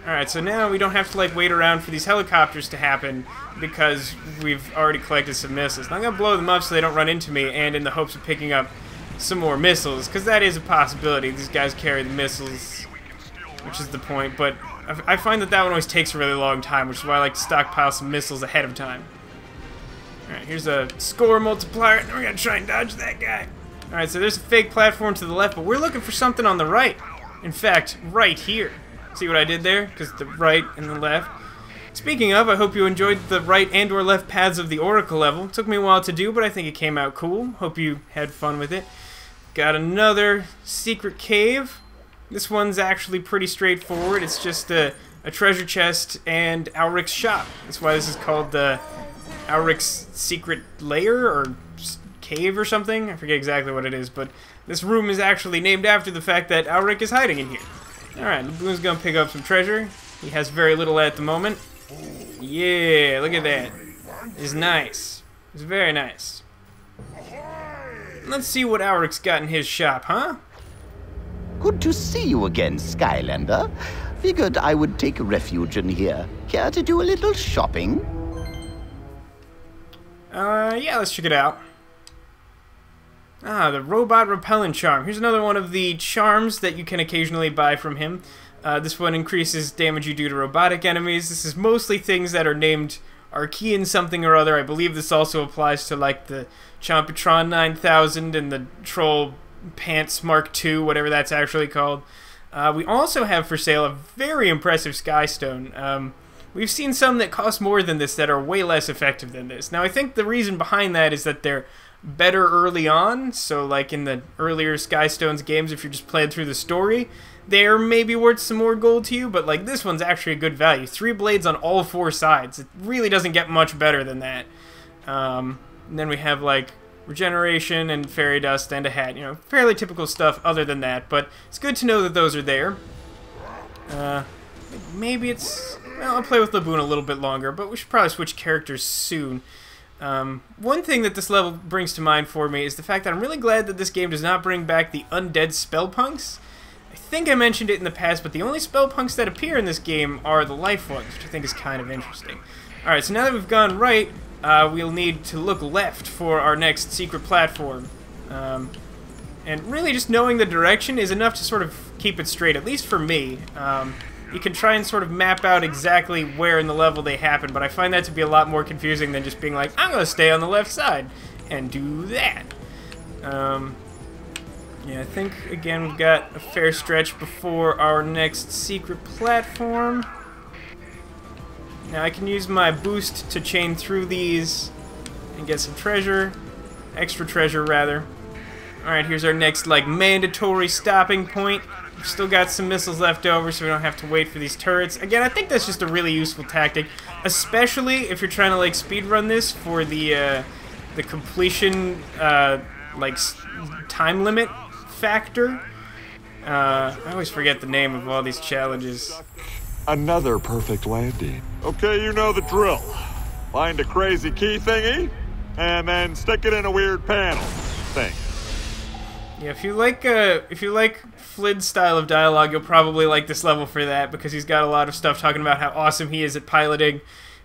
Alright, so now we don't have to like wait around for these helicopters to happen because we've already collected some missiles. I'm gonna blow them up so they don't run into me and in the hopes of picking up some more missiles, because that is a possibility. These guys carry the missiles, which is the point, but I find that that one always takes a really long time, which is why I like to stockpile some missiles ahead of time. Alright, here's a score multiplier, and we're gonna try and dodge that guy. Alright, so there's a fake platform to the left, but we're looking for something on the right. In fact, right here. See what I did there? Because the right and the left. Speaking of, I hope you enjoyed the right and or left paths of the Oracle level. It took me a while to do, but I think it came out cool. Hope you had fun with it. Got another secret cave. This one's actually pretty straightforward. It's just a, a treasure chest and Auric's shop. That's why this is called the Auric's secret lair or cave or something. I forget exactly what it is, but this room is actually named after the fact that Auric is hiding in here. Alright, Laboon's gonna pick up some treasure. He has very little at the moment. Yeah, look at that. It's nice. It's very nice. Let's see what Auric's got in his shop, huh? Good to see you again, Skylander. Figured I would take refuge in here. Care to do a little shopping? Uh, yeah, let's check it out. Ah, the Robot Repellent Charm. Here's another one of the charms that you can occasionally buy from him. Uh, this one increases damage you do to robotic enemies. This is mostly things that are named Arkeyan something or other. I believe this also applies to, like, the Chompatron 9000 and the Troll Pants Mark II, whatever that's actually called. Uh, we also have for sale a very impressive Skystone. Um, we've seen some that cost more than this that are way less effective than this. Now, I think the reason behind that is that they're better early on. So, like in the earlier Skystones games, if you're just playing through the story, they're maybe worth some more gold to you. But like this one's actually a good value. Three blades on all four sides. It really doesn't get much better than that. Um, and then we have like regeneration and fairy dust and a hat. You know, fairly typical stuff other than that, but it's good to know that those are there. Uh, maybe it's... Well, I'll play with Laboon a little bit longer, but we should probably switch characters soon. Um, one thing that this level brings to mind for me is the fact that I'm really glad that this game does not bring back the undead spellpunks. I think I mentioned it in the past, but the only spellpunks that appear in this game are the life ones, which I think is kind of interesting. Alright, so now that we've gone right, uh, we'll need to look left for our next secret platform. Um, And really, just knowing the direction is enough to sort of keep it straight, at least for me. Um, you can try and sort of map out exactly where in the level they happen, but I find that to be a lot more confusing than just being like, I'm going to stay on the left side and do that. Um, yeah, I think, again, we've got a fair stretch before our next secret platform. Now I can use my boost to chain through these and get some treasure. Extra treasure, rather. Alright, here's our next, like, mandatory stopping point. We've still got some missiles left over, so we don't have to wait for these turrets. Again, I think that's just a really useful tactic, especially if you're trying to, like, speedrun this for the, uh, the completion, uh, like, time limit factor. Uh, I always forget the name of all these challenges. Another perfect landing. Okay, you know the drill. Find a crazy key thingy, and then stick it in a weird panel thing. Yeah, if you like uh, if you like Flynn's style of dialogue, you'll probably like this level for that because he's got a lot of stuff talking about how awesome he is at piloting,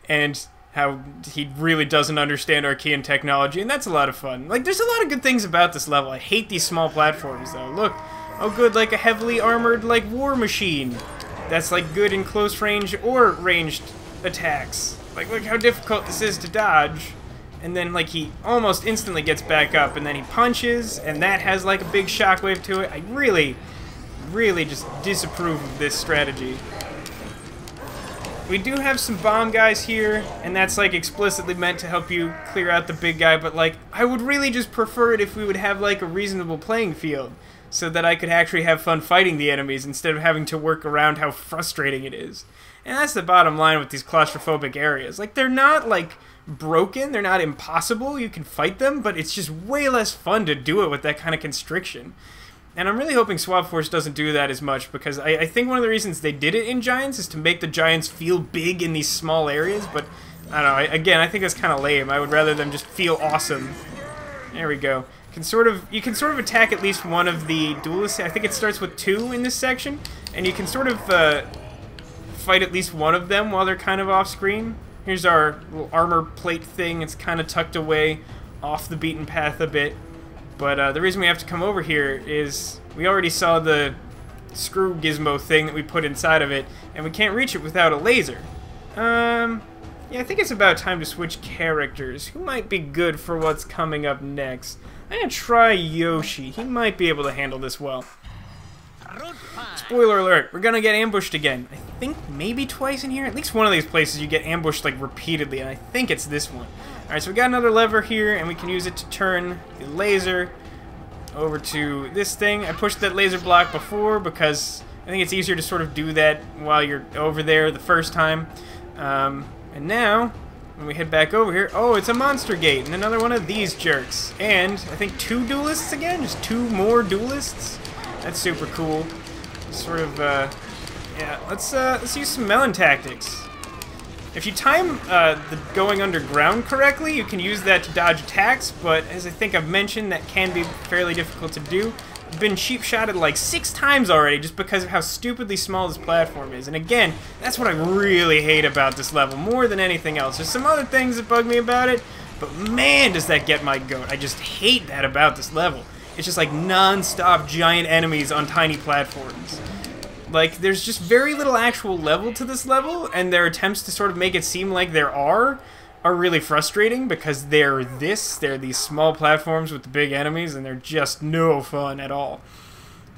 and how he really doesn't understand Arkeyan technology, and that's a lot of fun. Like, there's a lot of good things about this level. I hate these small platforms, though. Look, oh good, like a heavily armored, like, war machine. That's, like, good in close range or ranged attacks. Like, look how difficult this is to dodge. And then, like, he almost instantly gets back up, and then he punches, and that has, like, a big shockwave to it. I really, really just disapprove of this strategy. We do have some bomb guys here, and that's like explicitly meant to help you clear out the big guy, but like, I would really just prefer it if we would have like a reasonable playing field, so that I could actually have fun fighting the enemies instead of having to work around how frustrating it is. And that's the bottom line with these claustrophobic areas. Like, they're not like broken, they're not impossible, you can fight them, but it's just way less fun to do it with that kind of constriction. And I'm really hoping Swap Force doesn't do that as much because I, I, think one of the reasons they did it in Giants is to make the Giants feel big in these small areas, but I don't know, I, again, I think that's kind of lame. I would rather them just feel awesome. There we go. Can sort of You can sort of attack at least one of the duelists. I think it starts with two in this section, and you can sort of uh, fight at least one of them while they're kind of off screen. Here's our little armor plate thing. It's kind of tucked away off the beaten path a bit. But uh, the reason we have to come over here is we already saw the screw gizmo thing that we put inside of it, and we can't reach it without a laser. Um, yeah, I think it's about time to switch characters. Who might be good for what's coming up next? I'm gonna try Yoshi. He might be able to handle this well. Spoiler alert, we're gonna get ambushed again. I think maybe twice in here. At least one of these places you get ambushed like repeatedly, and I think it's this one. Alright, so we got another lever here, and we can use it to turn the laser over to this thing. I pushed that laser block before because I think it's easier to sort of do that while you're over there the first time. Um, and now, when we head back over here, oh, it's a monster gate, and another one of these jerks. And I think two duelists again, just two more duelists. That's super cool. Sort of, uh, yeah, let's, uh, let's use some melon tactics. If you time uh, the going underground correctly, you can use that to dodge attacks, but as I think I've mentioned, that can be fairly difficult to do. Been cheap-shotted like six times already just because of how stupidly small this platform is. And again, that's what I really hate about this level, more than anything else. There's some other things that bug me about it, but man, does that get my goat. I just hate that about this level. It's just like non-stop giant enemies on tiny platforms. Like, there's just very little actual level to this level, and their attempts to sort of make it seem like there are are really frustrating because they're this, they're these small platforms with the big enemies, and they're just no fun at all.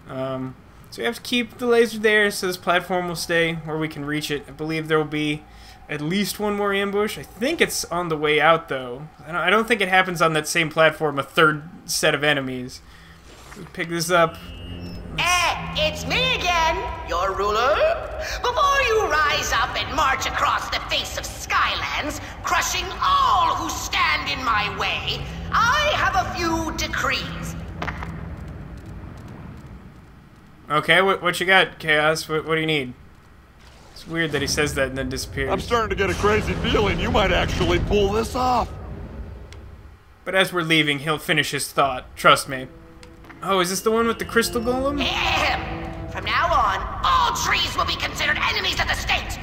Um, so we have to keep the laser there so this platform will stay where we can reach it. I believe there will be at least one more ambush. I think it's on the way out, though. I don't think it happens on that same platform, a third set of enemies. Pick this up. Eh, it's me again, your ruler. Before you rise up and march across the face of Skylands, crushing all who stand in my way, I have a few decrees. Okay, what, what you got, Kaos? What, what do you need? It's weird that he says that and then disappears. I'm starting to get a crazy feeling you might actually pull this off. But as we're leaving, he'll finish his thought. Trust me. Oh, is this the one with the crystal golem? Ahem. From now on, all trees will be considered enemies of the state.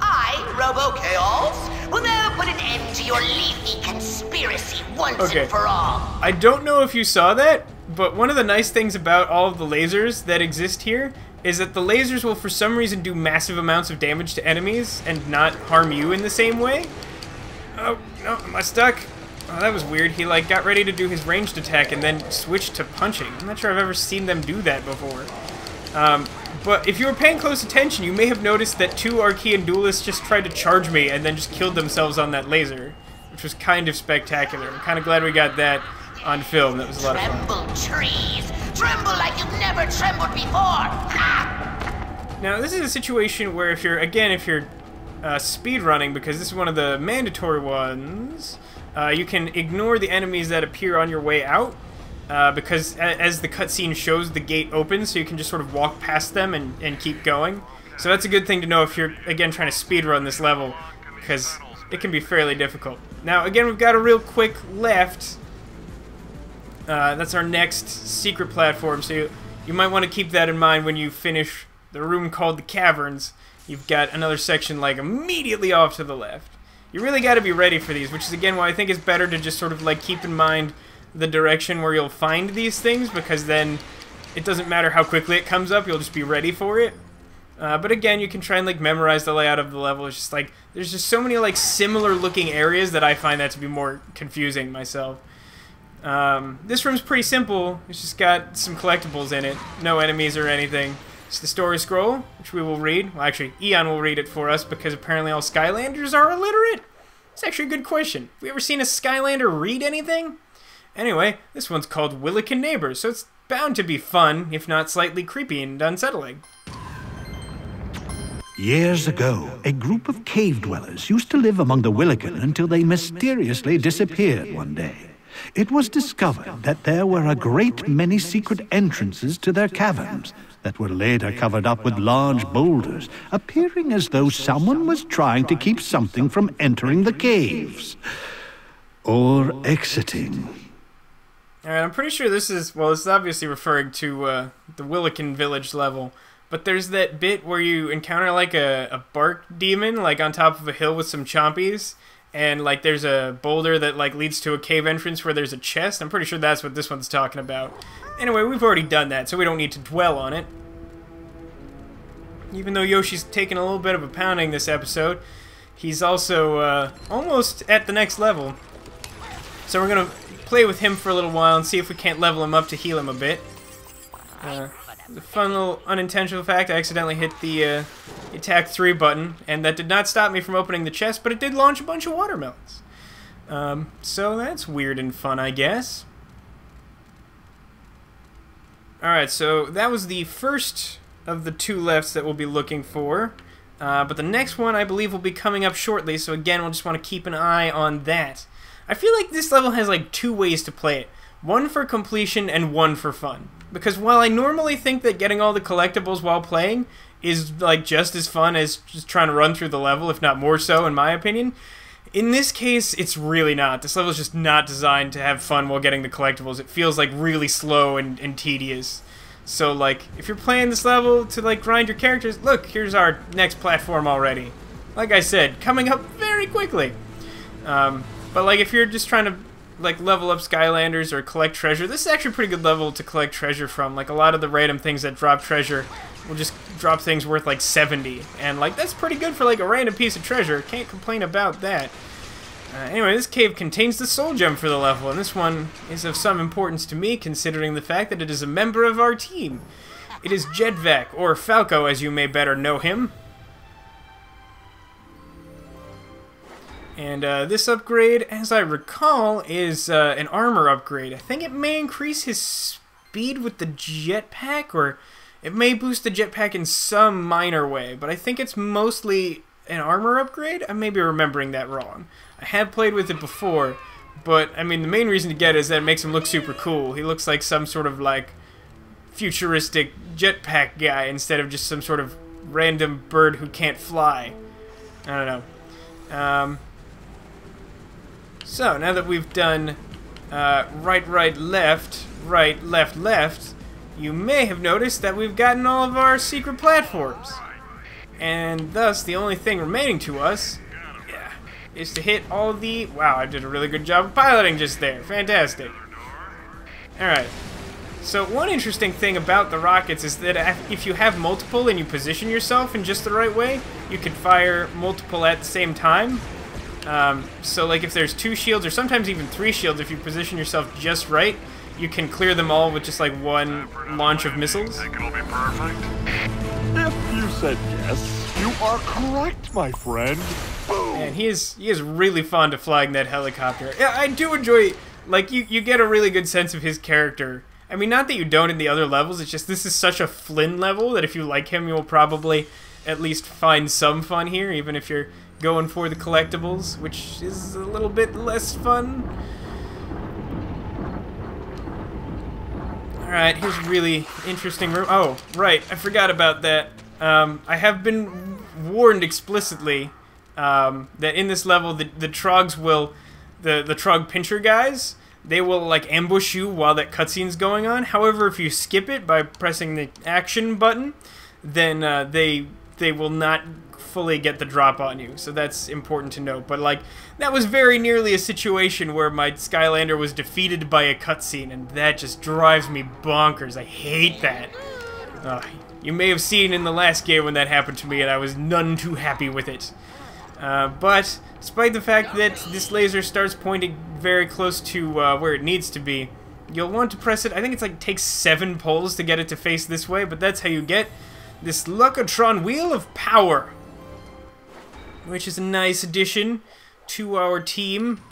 I, Robo Kaos, will now put an end to your leafy conspiracy once Okay. and for all. I don't know if you saw that, but one of the nice things about all of the lasers that exist here is that the lasers will for some reason do massive amounts of damage to enemies and not harm you in the same way. Oh, no, am I stuck? Oh, that was weird. He, like, got ready to do his ranged attack and then switched to punching. I'm not sure I've ever seen them do that before. Um, but if you were paying close attention, you may have noticed that two Arkeyan duelists just tried to charge me and then just killed themselves on that laser, which was kind of spectacular. I'm kind of glad we got that on film. That was a lot of fun. Tremble, trees! Tremble like you've never trembled before! Ha! Now, this is a situation where if you're, again, if you're uh, speed running, because this is one of the mandatory ones, uh, you can ignore the enemies that appear on your way out, uh, because as the cutscene shows, the gate opens, so you can just sort of walk past them and, and keep going. So that's a good thing to know if you're, again, trying to speedrun this level, because it can be fairly difficult. Now, again, we've got a real quick left. Uh, that's our next secret platform, so you, you might want to keep that in mind when you finish the room called the Caverns. You've got another section, like, immediately off to the left. You really got to be ready for these, which is, again, why I think it's better to just sort of, like, keep in mind the direction where you'll find these things, because then it doesn't matter how quickly it comes up, you'll just be ready for it. Uh, but again, you can try and like memorize the layout of the level. It's just like there's just so many like similar looking areas that I find that to be more confusing myself. Um, this room's pretty simple. It's just got some collectibles in it, no enemies or anything. It's the story scroll, which we will read. Well, actually, Eon will read it for us because apparently all Skylanders are illiterate. It's actually a good question. Have we ever seen a Skylander read anything? Anyway, this one's called Wilikin Neighbors, so it's bound to be fun, if not slightly creepy and unsettling. Years ago, a group of cave dwellers used to live among the Wilikin until they mysteriously disappeared one day. It was discovered that there were a great many secret entrances to their caverns that were later covered up with large boulders, appearing as though someone was trying to keep something from entering the caves. Or exiting. Alright, I'm pretty sure this is, well, is obviously referring to uh, the Wilikin Village level. But there's that bit where you encounter like a, a bark demon, like on top of a hill with some chompies. And like there's a boulder that like leads to a cave entrance where there's a chest. I'm pretty sure that's what this one's talking about. Anyway, we've already done that, so we don't need to dwell on it. Even though Yoshi's taken a little bit of a pounding this episode, he's also uh, almost at the next level. So we're gonna play with him for a little while and see if we can't level him up to heal him a bit. Uh, the fun little unintentional fact, I accidentally hit the uh, attack 3 button, and that did not stop me from opening the chest, but it did launch a bunch of watermelons. Um, so that's weird and fun, I guess. Alright, so that was the first of the two lefts that we'll be looking for. Uh, but the next one, I believe, will be coming up shortly, so again, we'll just want to keep an eye on that. I feel like this level has like two ways to play it. One for completion and one for fun. Because while I normally think that getting all the collectibles while playing is like just as fun as just trying to run through the level, if not more so in my opinion, in this case it's really not. This level is just not designed to have fun while getting the collectibles. It feels like really slow and, and tedious. So like if you're playing this level to like grind your characters, look, here's our next platform already. Like I said, coming up very quickly. Um, but like if you're just trying to like level up Skylanders or collect treasure, this is actually a pretty good level to collect treasure from. Like a lot of the random things that drop treasure will just drop things worth like 70, and like that's pretty good for like a random piece of treasure. Can't complain about that. Uh, anyway, this cave contains the soul gem for the level, and this one is of some importance to me considering the fact that it is a member of our team. It is Jet-Vac, or Falco as you may better know him. And uh, this upgrade, as I recall, is uh, an armor upgrade. I think it may increase his speed with the jetpack, or it may boost the jetpack in some minor way, but I think it's mostly an armor upgrade? I may be remembering that wrong. I have played with it before, but I mean, the main reason to get it is that it makes him look super cool. He looks like some sort of like futuristic jetpack guy instead of just some sort of random bird who can't fly. I don't know. Um, so, now that we've done uh, right, right, left, right, left, left, you may have noticed that we've gotten all of our secret platforms. And thus, the only thing remaining to us yeah, is to hit all the... Wow, I did a really good job of piloting just there. Fantastic. Alright. So one interesting thing about the rockets is that if you have multiple and you position yourself in just the right way, you can fire multiple at the same time. Um, so like if there's two shields or sometimes even three shields, if you position yourself just right, you can clear them all with just like one launch of missiles. Think it'll be perfect? If you said yes, you are correct, my friend. Boom. And he is he is really fond of flying that helicopter. Yeah, I do enjoy like you you get a really good sense of his character. I mean, not that you don't in the other levels. It's just this is such a Flynn level that if you like him, you'll probably at least find some fun here, even if you're going for the collectibles, which is a little bit less fun. Alright, here's a really interesting room. Oh, right, I forgot about that. Um, I have been warned explicitly um, that in this level, the, the Trogs will, the, the Trog Pincher guys, they will like ambush you while that cutscene's going on. However, if you skip it by pressing the action button, then uh, they they will not fully get the drop on you. So that's important to note. But like that was very nearly a situation where my Skylander was defeated by a cutscene, and that just drives me bonkers. I hate that. You may have seen in the last game when that happened to me, and I was none too happy with it. Uh, but despite the fact that this laser starts pointing very close to uh, where it needs to be, you'll want to press it. I think it's like takes seven pulls to get it to face this way, but that's how you get this Luck-O-Tron Wheel of Power, which is a nice addition to our team.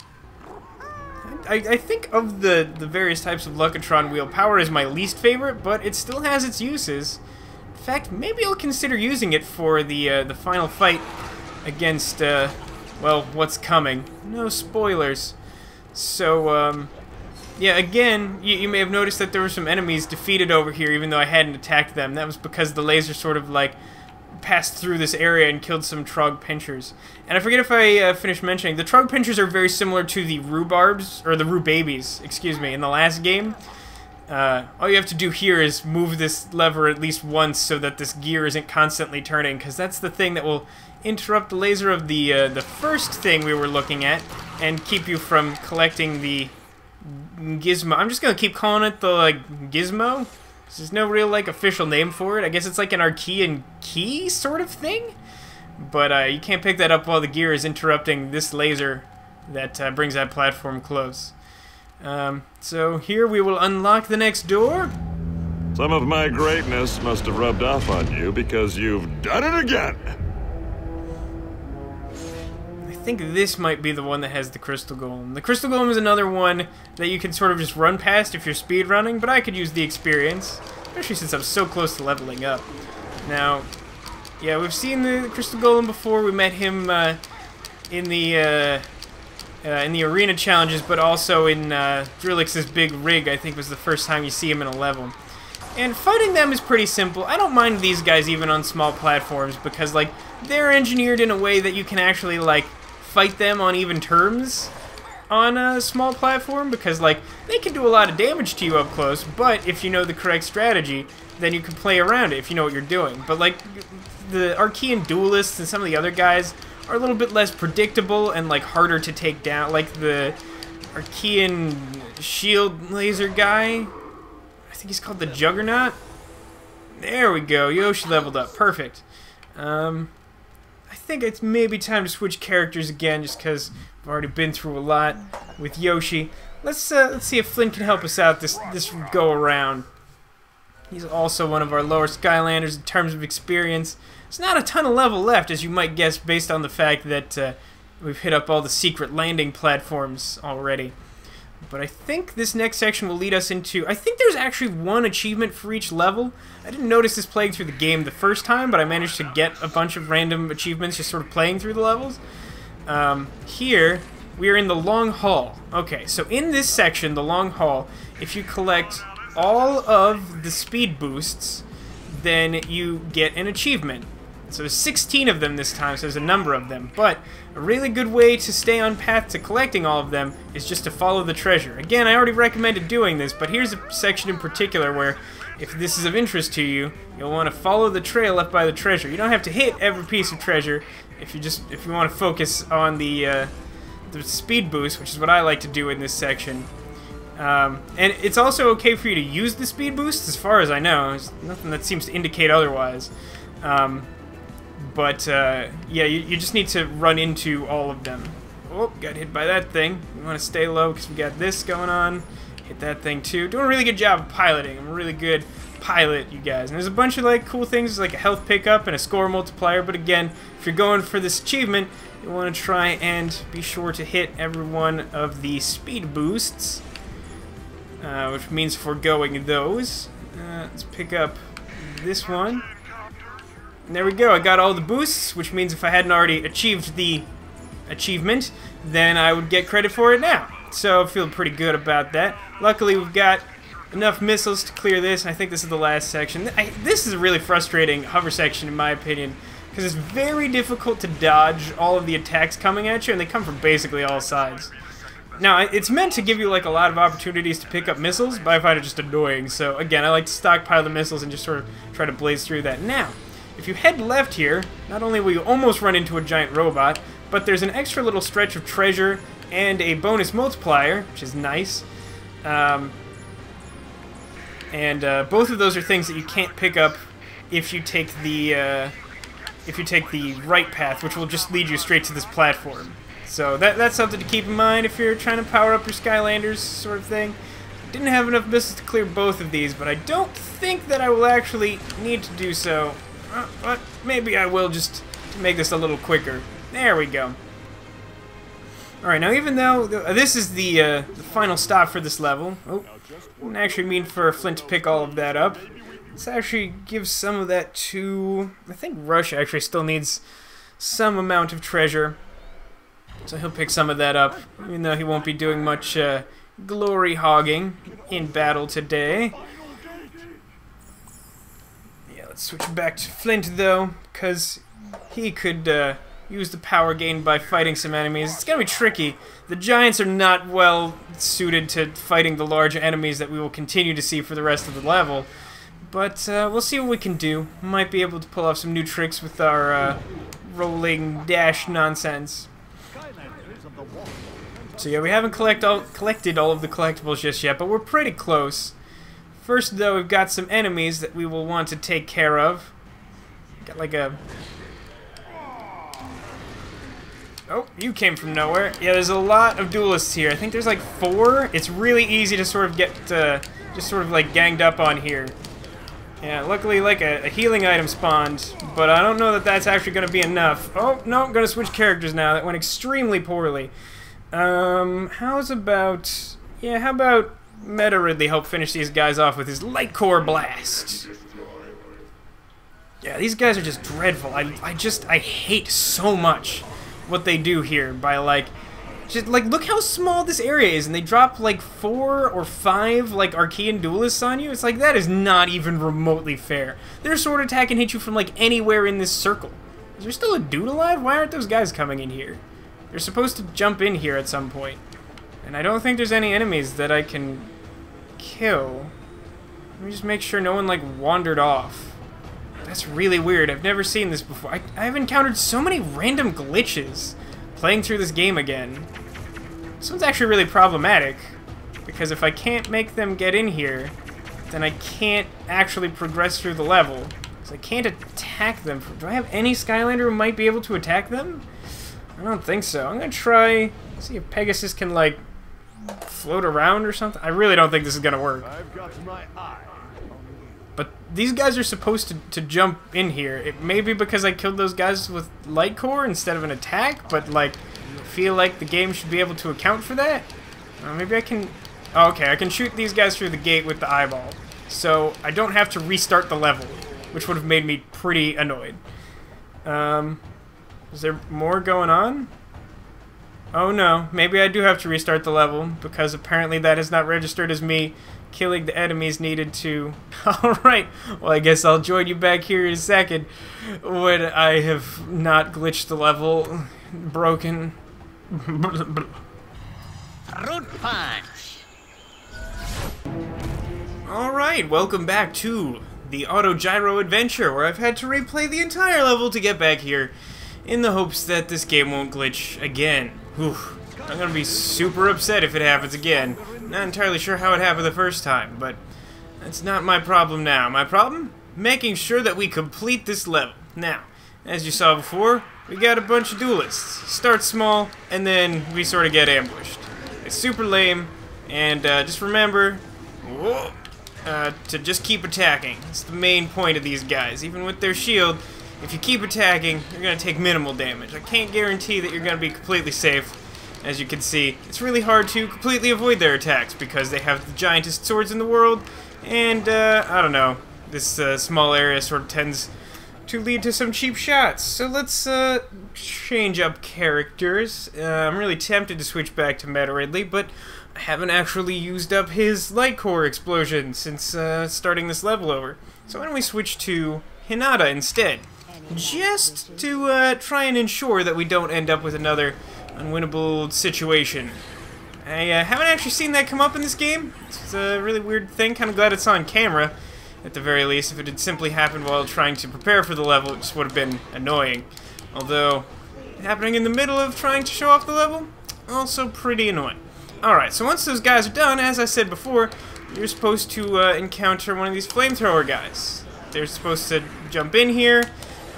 I, I think of the, the various types of Luck-O-Tron Wheel, Power is my least favorite, but it still has its uses. In fact, maybe I'll consider using it for the uh, the final fight against, uh, well, what's coming. No spoilers. So, um, yeah, again, you, you, may have noticed that there were some enemies defeated over here, even though I hadn't attacked them. That was because the laser sort of, like, passed through this area and killed some Trog Pinchers. And I forget if I uh, finished mentioning, the Trog Pinchers are very similar to the Rhubarbs, or the Rhu-Babies, excuse me, in the last game. Uh, all you have to do here is move this lever at least once so that this gear isn't constantly turning, because that's the thing that will interrupt the laser of the uh, the first thing we were looking at and keep you from collecting the gizmo. I'm just gonna keep calling it the like gizmo. There's no real like official name for it. I guess it's like an Arkeyan key sort of thing. But uh, you can't pick that up while the gear is interrupting this laser that uh, brings that platform close. Um, so here we will unlock the next door. Some of my greatness must have rubbed off on you because you've done it again. I think this might be the one that has the Crystal Golem. The Crystal Golem is another one that you can sort of just run past if you're speed running, but I could use the experience, especially since I'm so close to leveling up. Now, yeah, we've seen the Crystal Golem before. We met him uh, in the uh, uh, in the arena challenges, but also in uh, Drill-X's big rig. I think was the first time you see him in a level. And fighting them is pretty simple. I don't mind these guys even on small platforms because like they're engineered in a way that you can actually like fight them on even terms on a small platform because like they can do a lot of damage to you up close but if you know the correct strategy then you can play around it if you know what you're doing. But like the Arkeyan duelists and some of the other guys are a little bit less predictable and like harder to take down. Like the Arkeyan shield laser guy I think he's called the Juggernaut. There we go. Yoshi leveled up. Perfect. Um, think it's maybe time to switch characters again, just because I've already been through a lot with Yoshi. Let's uh, let's see if Flynn can help us out this this go around. He's also one of our lower Skylanders in terms of experience. There's not a ton of level left, as you might guess, based on the fact that uh, we've hit up all the secret landing platforms already. But I think this next section will lead us into... I think there's actually one achievement for each level. I didn't notice this playing through the game the first time, but I managed to get a bunch of random achievements just sort of playing through the levels. Um, here, we are in the Long Hall. Okay, so in this section, the Long Hall, if you collect all of the speed boosts, then you get an achievement. So there's 16 of them this time, so there's a number of them. But a really good way to stay on path to collecting all of them is just to follow the treasure. Again, I already recommended doing this, but here's a section in particular where if this is of interest to you, you'll want to follow the trail left by the treasure. You don't have to hit every piece of treasure if you just if you want to focus on the uh, the speed boost, which is what I like to do in this section. Um, and it's also okay for you to use the speed boost, as far as I know. There's nothing that seems to indicate otherwise. Um, but uh, yeah, you, you just need to run into all of them. Oh, got hit by that thing. You want to stay low because we got this going on. Hit that thing too. Doing a really good job of piloting. I'm a really good pilot, you guys. And there's a bunch of like cool things like a health pickup and a score multiplier. But again, if you're going for this achievement, you want to try and be sure to hit every one of the speed boosts, uh, which means foregoing those. Uh, let's pick up this one. And there we go. I got all the boosts, which means if I hadn't already achieved the achievement, then I would get credit for it now. So I feel pretty good about that. Luckily, we've got enough missiles to clear this, and I think this is the last section. I, this is a really frustrating hover section, in my opinion, because it's very difficult to dodge all of the attacks coming at you, and they come from basically all sides. Now, it's meant to give you like a lot of opportunities to pick up missiles, but I find it just annoying. So again, I like to stockpile the missiles and just sort of try to blaze through that. Now, if you head left here, not only will you almost run into a giant robot, but there's an extra little stretch of treasure and a bonus multiplier, which is nice. Um, and uh, both of those are things that you can't pick up if you take the uh, if you take the right path, which will just lead you straight to this platform. So that, that's something to keep in mind if you're trying to power up your Skylanders sort of thing. Didn't have enough missiles to clear both of these, but I don't think that I will actually need to do so uh, but maybe I will just make this a little quicker. There we go. Alright, now even though uh, this is the, uh, the final stop for this level, oh, didn't actually mean for Flint to pick all of that up. Let's actually give some of that to... I think Rush actually still needs some amount of treasure. So he'll pick some of that up, even though he won't be doing much uh, glory hogging in battle today. Let's switch back to Flint, though, because he could uh, use the power gained by fighting some enemies. It's going to be tricky. The Giants are not well suited to fighting the large enemies that we will continue to see for the rest of the level. But uh, we'll see what we can do. Might be able to pull off some new tricks with our uh, rolling dash nonsense. So yeah, we haven't collect all, collected all of the collectibles just yet, but we're pretty close. First, though, we've got some enemies that we will want to take care of. Got like a... Oh, you came from nowhere. Yeah, there's a lot of duelists here. I think there's like four. It's really easy to sort of get, uh, just sort of like ganged up on here. Yeah, luckily like a, a, healing item spawned, but I don't know that that's actually going to be enough. Oh, no, I'm going to switch characters now. That went extremely poorly. Um, how's about... Yeah, how about Meta Ridley help finish these guys off with his Light Core Blast. Yeah, these guys are just dreadful. I, I just, I hate so much what they do here by, like, just, like, look how small this area is, and they drop, like, four or five, like, Arkeyan duelists on you? It's like, that is not even remotely fair. Their sword attack can hit you from, like, anywhere in this circle. Is there still a dude alive? Why aren't those guys coming in here? They're supposed to jump in here at some point. And I don't think there's any enemies that I can kill. Let me just make sure no one, like, wandered off. That's really weird. I've never seen this before. I, I've encountered so many random glitches playing through this game again. This one's actually really problematic, because if I can't make them get in here, then I can't actually progress through the level. Because I can't attack them. Do I have any Skylander who might be able to attack them? I don't think so. I'm going to try, see if Pegasus can, like, float around or something? I really don't think this is gonna work. But these guys are supposed to, to jump in here. It may be because I killed those guys with light core instead of an attack, but like, feel like the game should be able to account for that. Uh, maybe I can... Oh, okay, I can shoot these guys through the gate with the eyeball. So I don't have to restart the level, which would have made me pretty annoyed. Um, is there more going on? Oh no, maybe I do have to restart the level, because apparently that is not registered as me killing the enemies needed to... Alright, well I guess I'll join you back here in a second when I have not glitched the level, broken... Root punch! Alright, welcome back to the Autogyro Adventure, where I've had to replay the entire level to get back here, in the hopes that this game won't glitch again. Oof. I'm gonna be super upset if it happens again. Not entirely sure how it happened the first time, but that's not my problem now. My problem? Making sure that we complete this level. Now, as you saw before, we got a bunch of duelists. Start small, and then we sort of get ambushed. It's super lame, and uh, just remember whoa, uh, to just keep attacking. It's the main point of these guys. Even with their shield, if you keep attacking, you're going to take minimal damage. I can't guarantee that you're going to be completely safe. As you can see, it's really hard to completely avoid their attacks because they have the giantest swords in the world, and, uh, I don't know, this uh, small area sort of tends to lead to some cheap shots. So let's uh, change up characters. Uh, I'm really tempted to switch back to Meta Ridley, but I haven't actually used up his light core explosion since uh, starting this level over. So why don't we switch to Hinata instead? Just to uh, try and ensure that we don't end up with another unwinnable situation. I uh, haven't actually seen that come up in this game. It's a really weird thing. Kind of glad it's on camera at the very least. If it had simply happened while trying to prepare for the level, it just would have been annoying. Although, happening in the middle of trying to show off the level, also pretty annoying. Alright, so once those guys are done, as I said before, you're supposed to uh, encounter one of these flamethrower guys. They're supposed to jump in here,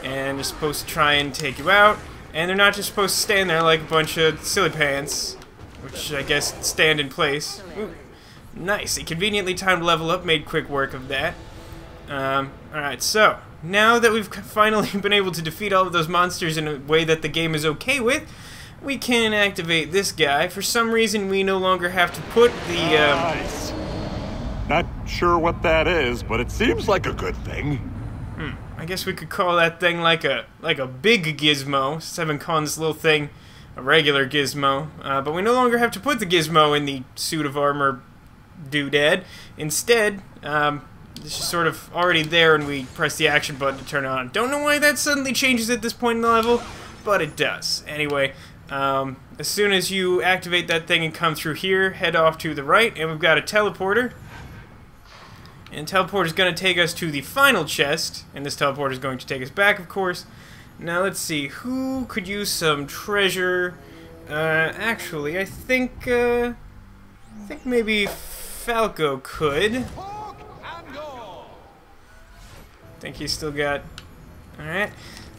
and they're supposed to try and take you out, and they're not just supposed to stand there like a bunch of silly pants, which I guess stand in place. Ooh, nice, a conveniently timed level up made quick work of that. Um, Alright, so, now that we've finally been able to defeat all of those monsters in a way that the game is okay with, we can activate this guy. For some reason, we no longer have to put the, um... Not sure what that is, but it seems like a good thing. I guess we could call that thing like a like a big gizmo. Seven this little thing a regular gizmo. Uh, but we no longer have to put the gizmo in the suit of armor doodad. Instead, um, it's just sort of already there and we press the action button to turn it on. Don't know why that suddenly changes at this point in the level, but it does. Anyway, um, as soon as you activate that thing and come through here, head off to the right, and we've got a teleporter. And teleport is going to take us to the final chest, and this teleport is going to take us back, of course. Now let's see, who could use some treasure? Uh, actually, I think, uh, I think maybe Falco could think he's still got... Alright.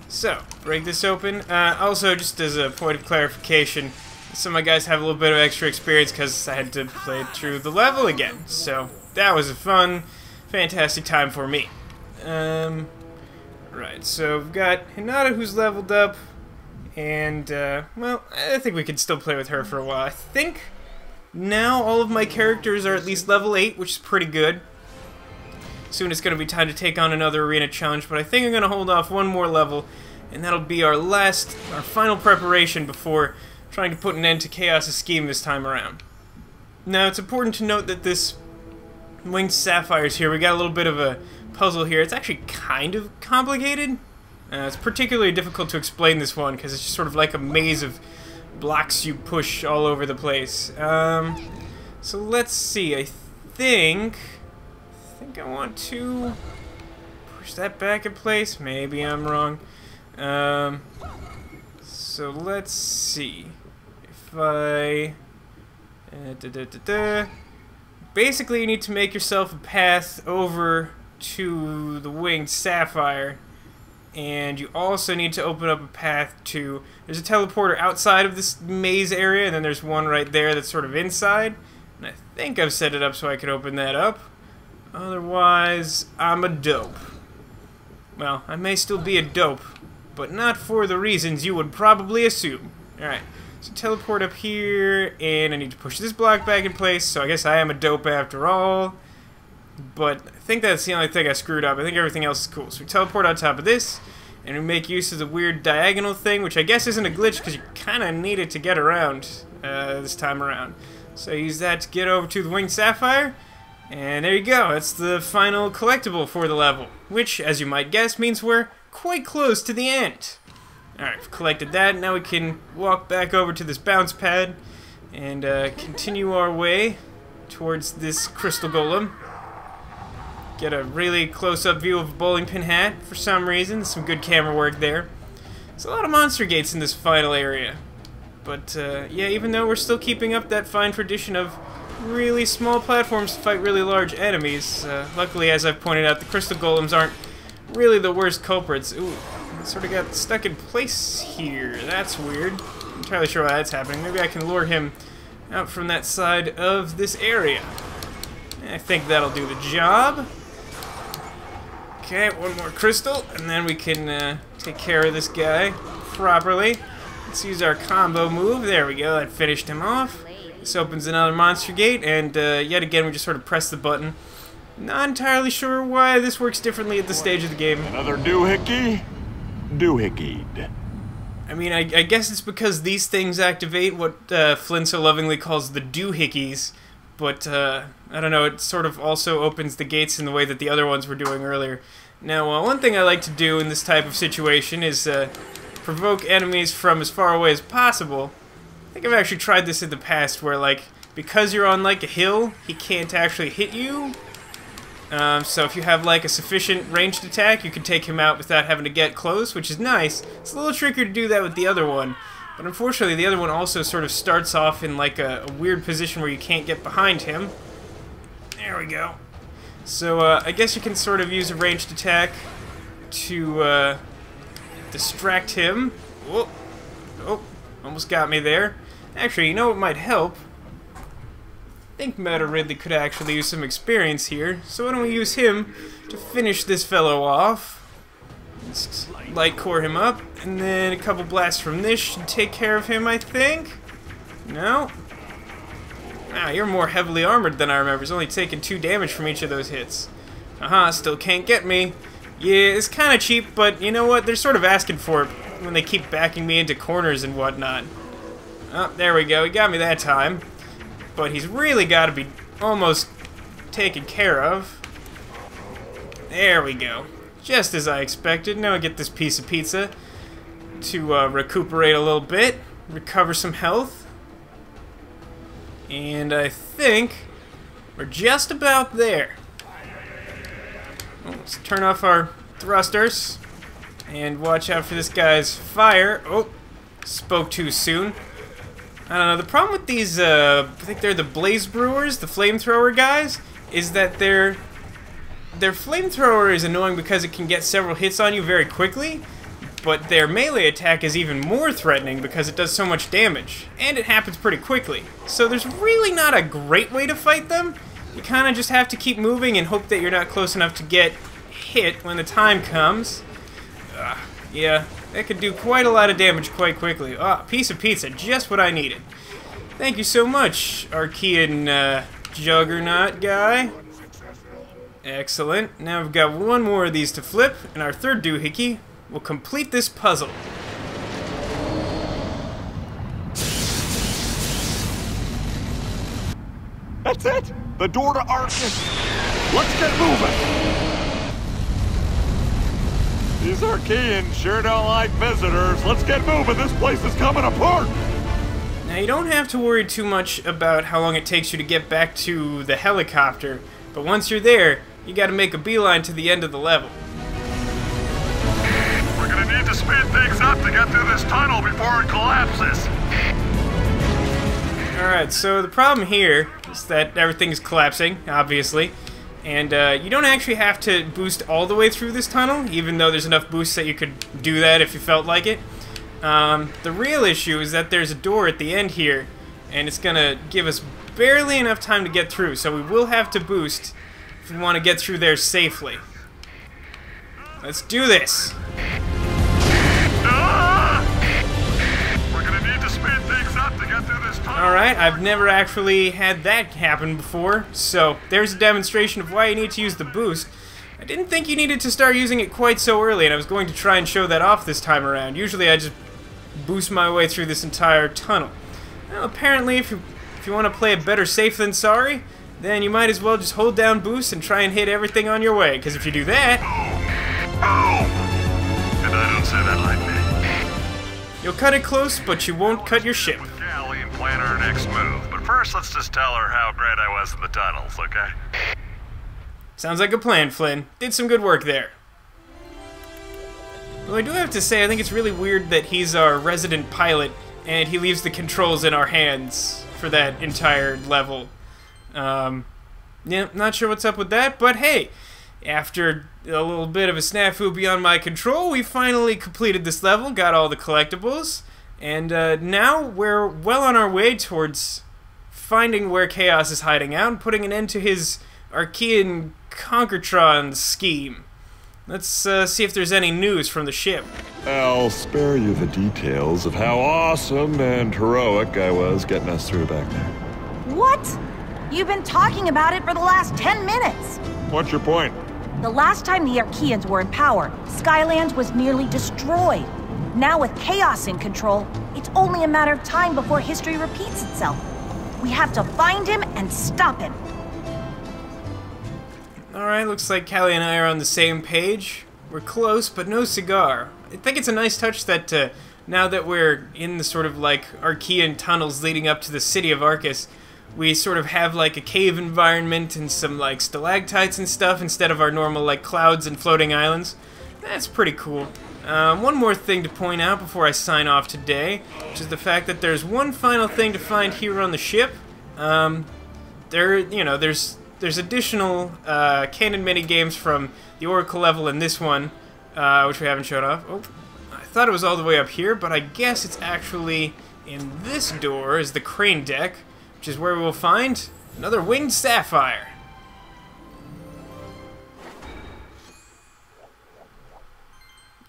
So, break this open. Uh, also, just as a point of clarification, some of my guys have a little bit of extra experience because I had to play through the level again. So, that was a fun, fantastic time for me. Um, right, so we've got Hinata who's leveled up, and, uh, well, I think we could still play with her for a while. I think now all of my characters are at least level 8, which is pretty good. Soon it's going to be time to take on another arena challenge, but I think I'm going to hold off one more level, and that'll be our last, our final preparation before trying to put an end to Kaos' scheme this time around. Now, it's important to note that this Winged Sapphires here, we got a little bit of a puzzle here. It's actually kind of complicated. Uh, it's particularly difficult to explain this one, because it's just sort of like a maze of blocks you push all over the place. Um, so let's see, I think I think I want to push that back in place. Maybe I'm wrong. Um, so let's see. If I... Uh, da, da, da, Basically, you need to make yourself a path over to the winged sapphire. And you also need to open up a path to... There's a teleporter outside of this maze area, and then there's one right there that's sort of inside. And I think I've set it up so I can open that up. Otherwise, I'm a dope. Well, I may still be a dope, but not for the reasons you would probably assume. Alright, so teleport up here, and I need to push this block back in place, so I guess I am a dope after all. But I think that's the only thing I screwed up. I think everything else is cool. So we teleport on top of this, and we make use of the weird diagonal thing, which I guess isn't a glitch because you kind of need it to get around uh, this time around. So I use that to get over to the Winged Sapphire, and there you go, that's the final collectible for the level, which, as you might guess, means we're quite close to the end. Alright, we've collected that, now we can walk back over to this bounce pad and uh, continue our way towards this crystal golem. Get a really close-up view of a bowling pin hat for some reason, some good camera work there. There's a lot of monster gates in this final area. But uh, yeah, even though we're still keeping up that fine tradition of really small platforms to fight really large enemies, uh, luckily, as I've pointed out, the crystal golems aren't really the worst culprits. Ooh, sort of got stuck in place here. That's weird. I'm entirely sure why that's happening. Maybe I can lure him out from that side of this area. I think that'll do the job. Okay, one more crystal, and then we can uh, take care of this guy properly. Let's use our combo move. There we go, that finished him off. This opens another monster gate, and uh, yet again we just sort of press the button. Not entirely sure why this works differently at this stage of the game. Another doohickey? Doohickied. I mean, I, I guess it's because these things activate what uh, Flynn so lovingly calls the doohickeys, but uh, I don't know, it sort of also opens the gates in the way that the other ones were doing earlier. Now, uh, one thing I like to do in this type of situation is uh, provoke enemies from as far away as possible. I think I've actually tried this in the past where, like, because you're on, like, a hill, he can't actually hit you. Um, so if you have, like, a sufficient ranged attack, you can take him out without having to get close, which is nice. It's a little trickier to do that with the other one. But unfortunately, the other one also sort of starts off in, like, a, a weird position where you can't get behind him. There we go. So, uh, I guess you can sort of use a ranged attack to, uh, distract him. Oh, oh, almost got me there. Actually, you know what might help? I think Meta Ridley could actually use some experience here, so why don't we use him to finish this fellow off? Let's light core him up, and then a couple blasts from this should take care of him, I think? No? Ah, you're more heavily armored than I remember. He's only taking two damage from each of those hits. Uh-huh, still can't get me. Yeah, it's kind of cheap, but you know what? They're sort of asking for it when they keep backing me into corners and whatnot. Oh, there we go. He got me that time. But he's really got to be almost taken care of. There we go. Just as I expected. Now I get this piece of pizza to uh, recuperate a little bit, recover some health. And I think we're just about there. Let's turn off our thrusters and watch out for this guy's fire. Oh, spoke too soon. I don't know, the problem with these, uh, I think they're the Blaze Brewers, the flamethrower guys, is that their their flamethrower is annoying because it can get several hits on you very quickly, but their melee attack is even more threatening because it does so much damage, and it happens pretty quickly. So there's really not a great way to fight them. You kind of just have to keep moving and hope that you're not close enough to get hit when the time comes. Ugh, yeah, that could do quite a lot of damage quite quickly. Ah, piece of pizza, just what I needed. Thank you so much, Arkeyan uh, Juggernaut guy. Excellent. Now we've got one more of these to flip, and our third doohickey will complete this puzzle. That's it! The door to Arkus! Let's get moving! These Arkeyans sure don't like visitors. Let's get moving. This place is coming apart. Now, you don't have to worry too much about how long it takes you to get back to the helicopter, but once you're there, you gotta make a beeline to the end of the level. We're gonna need to speed things up to get through this tunnel before it collapses. Alright, so the problem here is that everything's collapsing, obviously. And uh, you don't actually have to boost all the way through this tunnel, even though there's enough boosts that you could do that if you felt like it. Um, the real issue is that there's a door at the end here, and it's going to give us barely enough time to get through, so we will have to boost if we want to get through there safely. Let's do this! Alright, I've never actually had that happen before, so there's a demonstration of why you need to use the boost. I didn't think you needed to start using it quite so early, and I was going to try and show that off this time around. Usually I just boost my way through this entire tunnel. Well, apparently if you, if you want to play it better safe than sorry, then you might as well just hold down boost and try and hit everything on your way, because if you do that, And I don't say that lightly. you'll cut it close, but you won't cut your ship. Plan our next move. But first, let's just tell her how great I was in the tunnels, okay? Sounds like a plan, Flynn. Did some good work there. Though I do have to say, I think it's really weird that he's our resident pilot, and he leaves the controls in our hands for that entire level. Um, yeah, not sure what's up with that, but hey, after a little bit of a snafu beyond my control, we finally completed this level, got all the collectibles, and uh, now we're well on our way towards finding where Kaos is hiding out and putting an end to his Arkeyan Conquertron scheme. Let's uh, see if there's any news from the ship. I'll spare you the details of how awesome and heroic I was getting us through back there. What? You've been talking about it for the last 10 minutes. What's your point? The last time the Arkeyans were in power, Skylands was nearly destroyed. Now with Kaos in control, it's only a matter of time before history repeats itself. We have to find him and stop him. Alright, looks like Cali and I are on the same page. We're close, but no cigar. I think it's a nice touch that uh, now that we're in the sort of like Arkeyan tunnels leading up to the city of Arkus, we sort of have like a cave environment and some like stalactites and stuff instead of our normal like clouds and floating islands. That's pretty cool. Um, one more thing to point out before I sign off today, which is the fact that there's one final thing to find here on the ship. Um, there, you know, there's there's additional uh, cannon mini games from the Oracle level in this one, uh, which we haven't shown off. Oh, I thought it was all the way up here, but I guess it's actually in this door is the crane deck, which is where we will find another winged sapphire.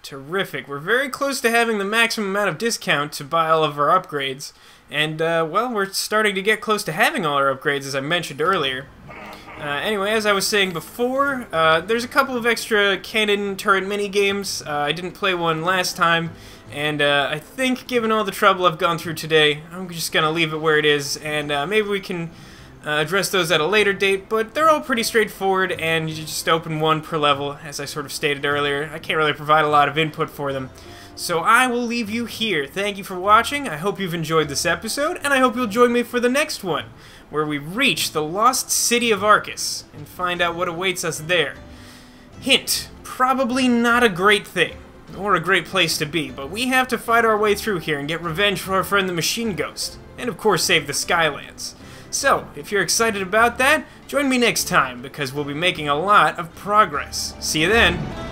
Terrific. We're very close to having the maximum amount of discount to buy all of our upgrades. And, uh, well, we're starting to get close to having all our upgrades, as I mentioned earlier. Uh, anyway, as I was saying before, uh, there's a couple of extra Cannon turret mini games. Uh, I didn't play one last time, and uh, I think given all the trouble I've gone through today, I'm just going to leave it where it is, and uh, maybe we can uh, address those at a later date, but they're all pretty straightforward, and you just open one per level, as I sort of stated earlier. I can't really provide a lot of input for them. So I will leave you here. Thank you for watching. I hope you've enjoyed this episode, and I hope you'll join me for the next one, where we reach the lost city of Arkus and find out what awaits us there. Hint, probably not a great thing, or a great place to be, but we have to fight our way through here and get revenge for our friend the Machine Ghost, and of course save the Skylands. So, if you're excited about that, join me next time, because we'll be making a lot of progress. See you then!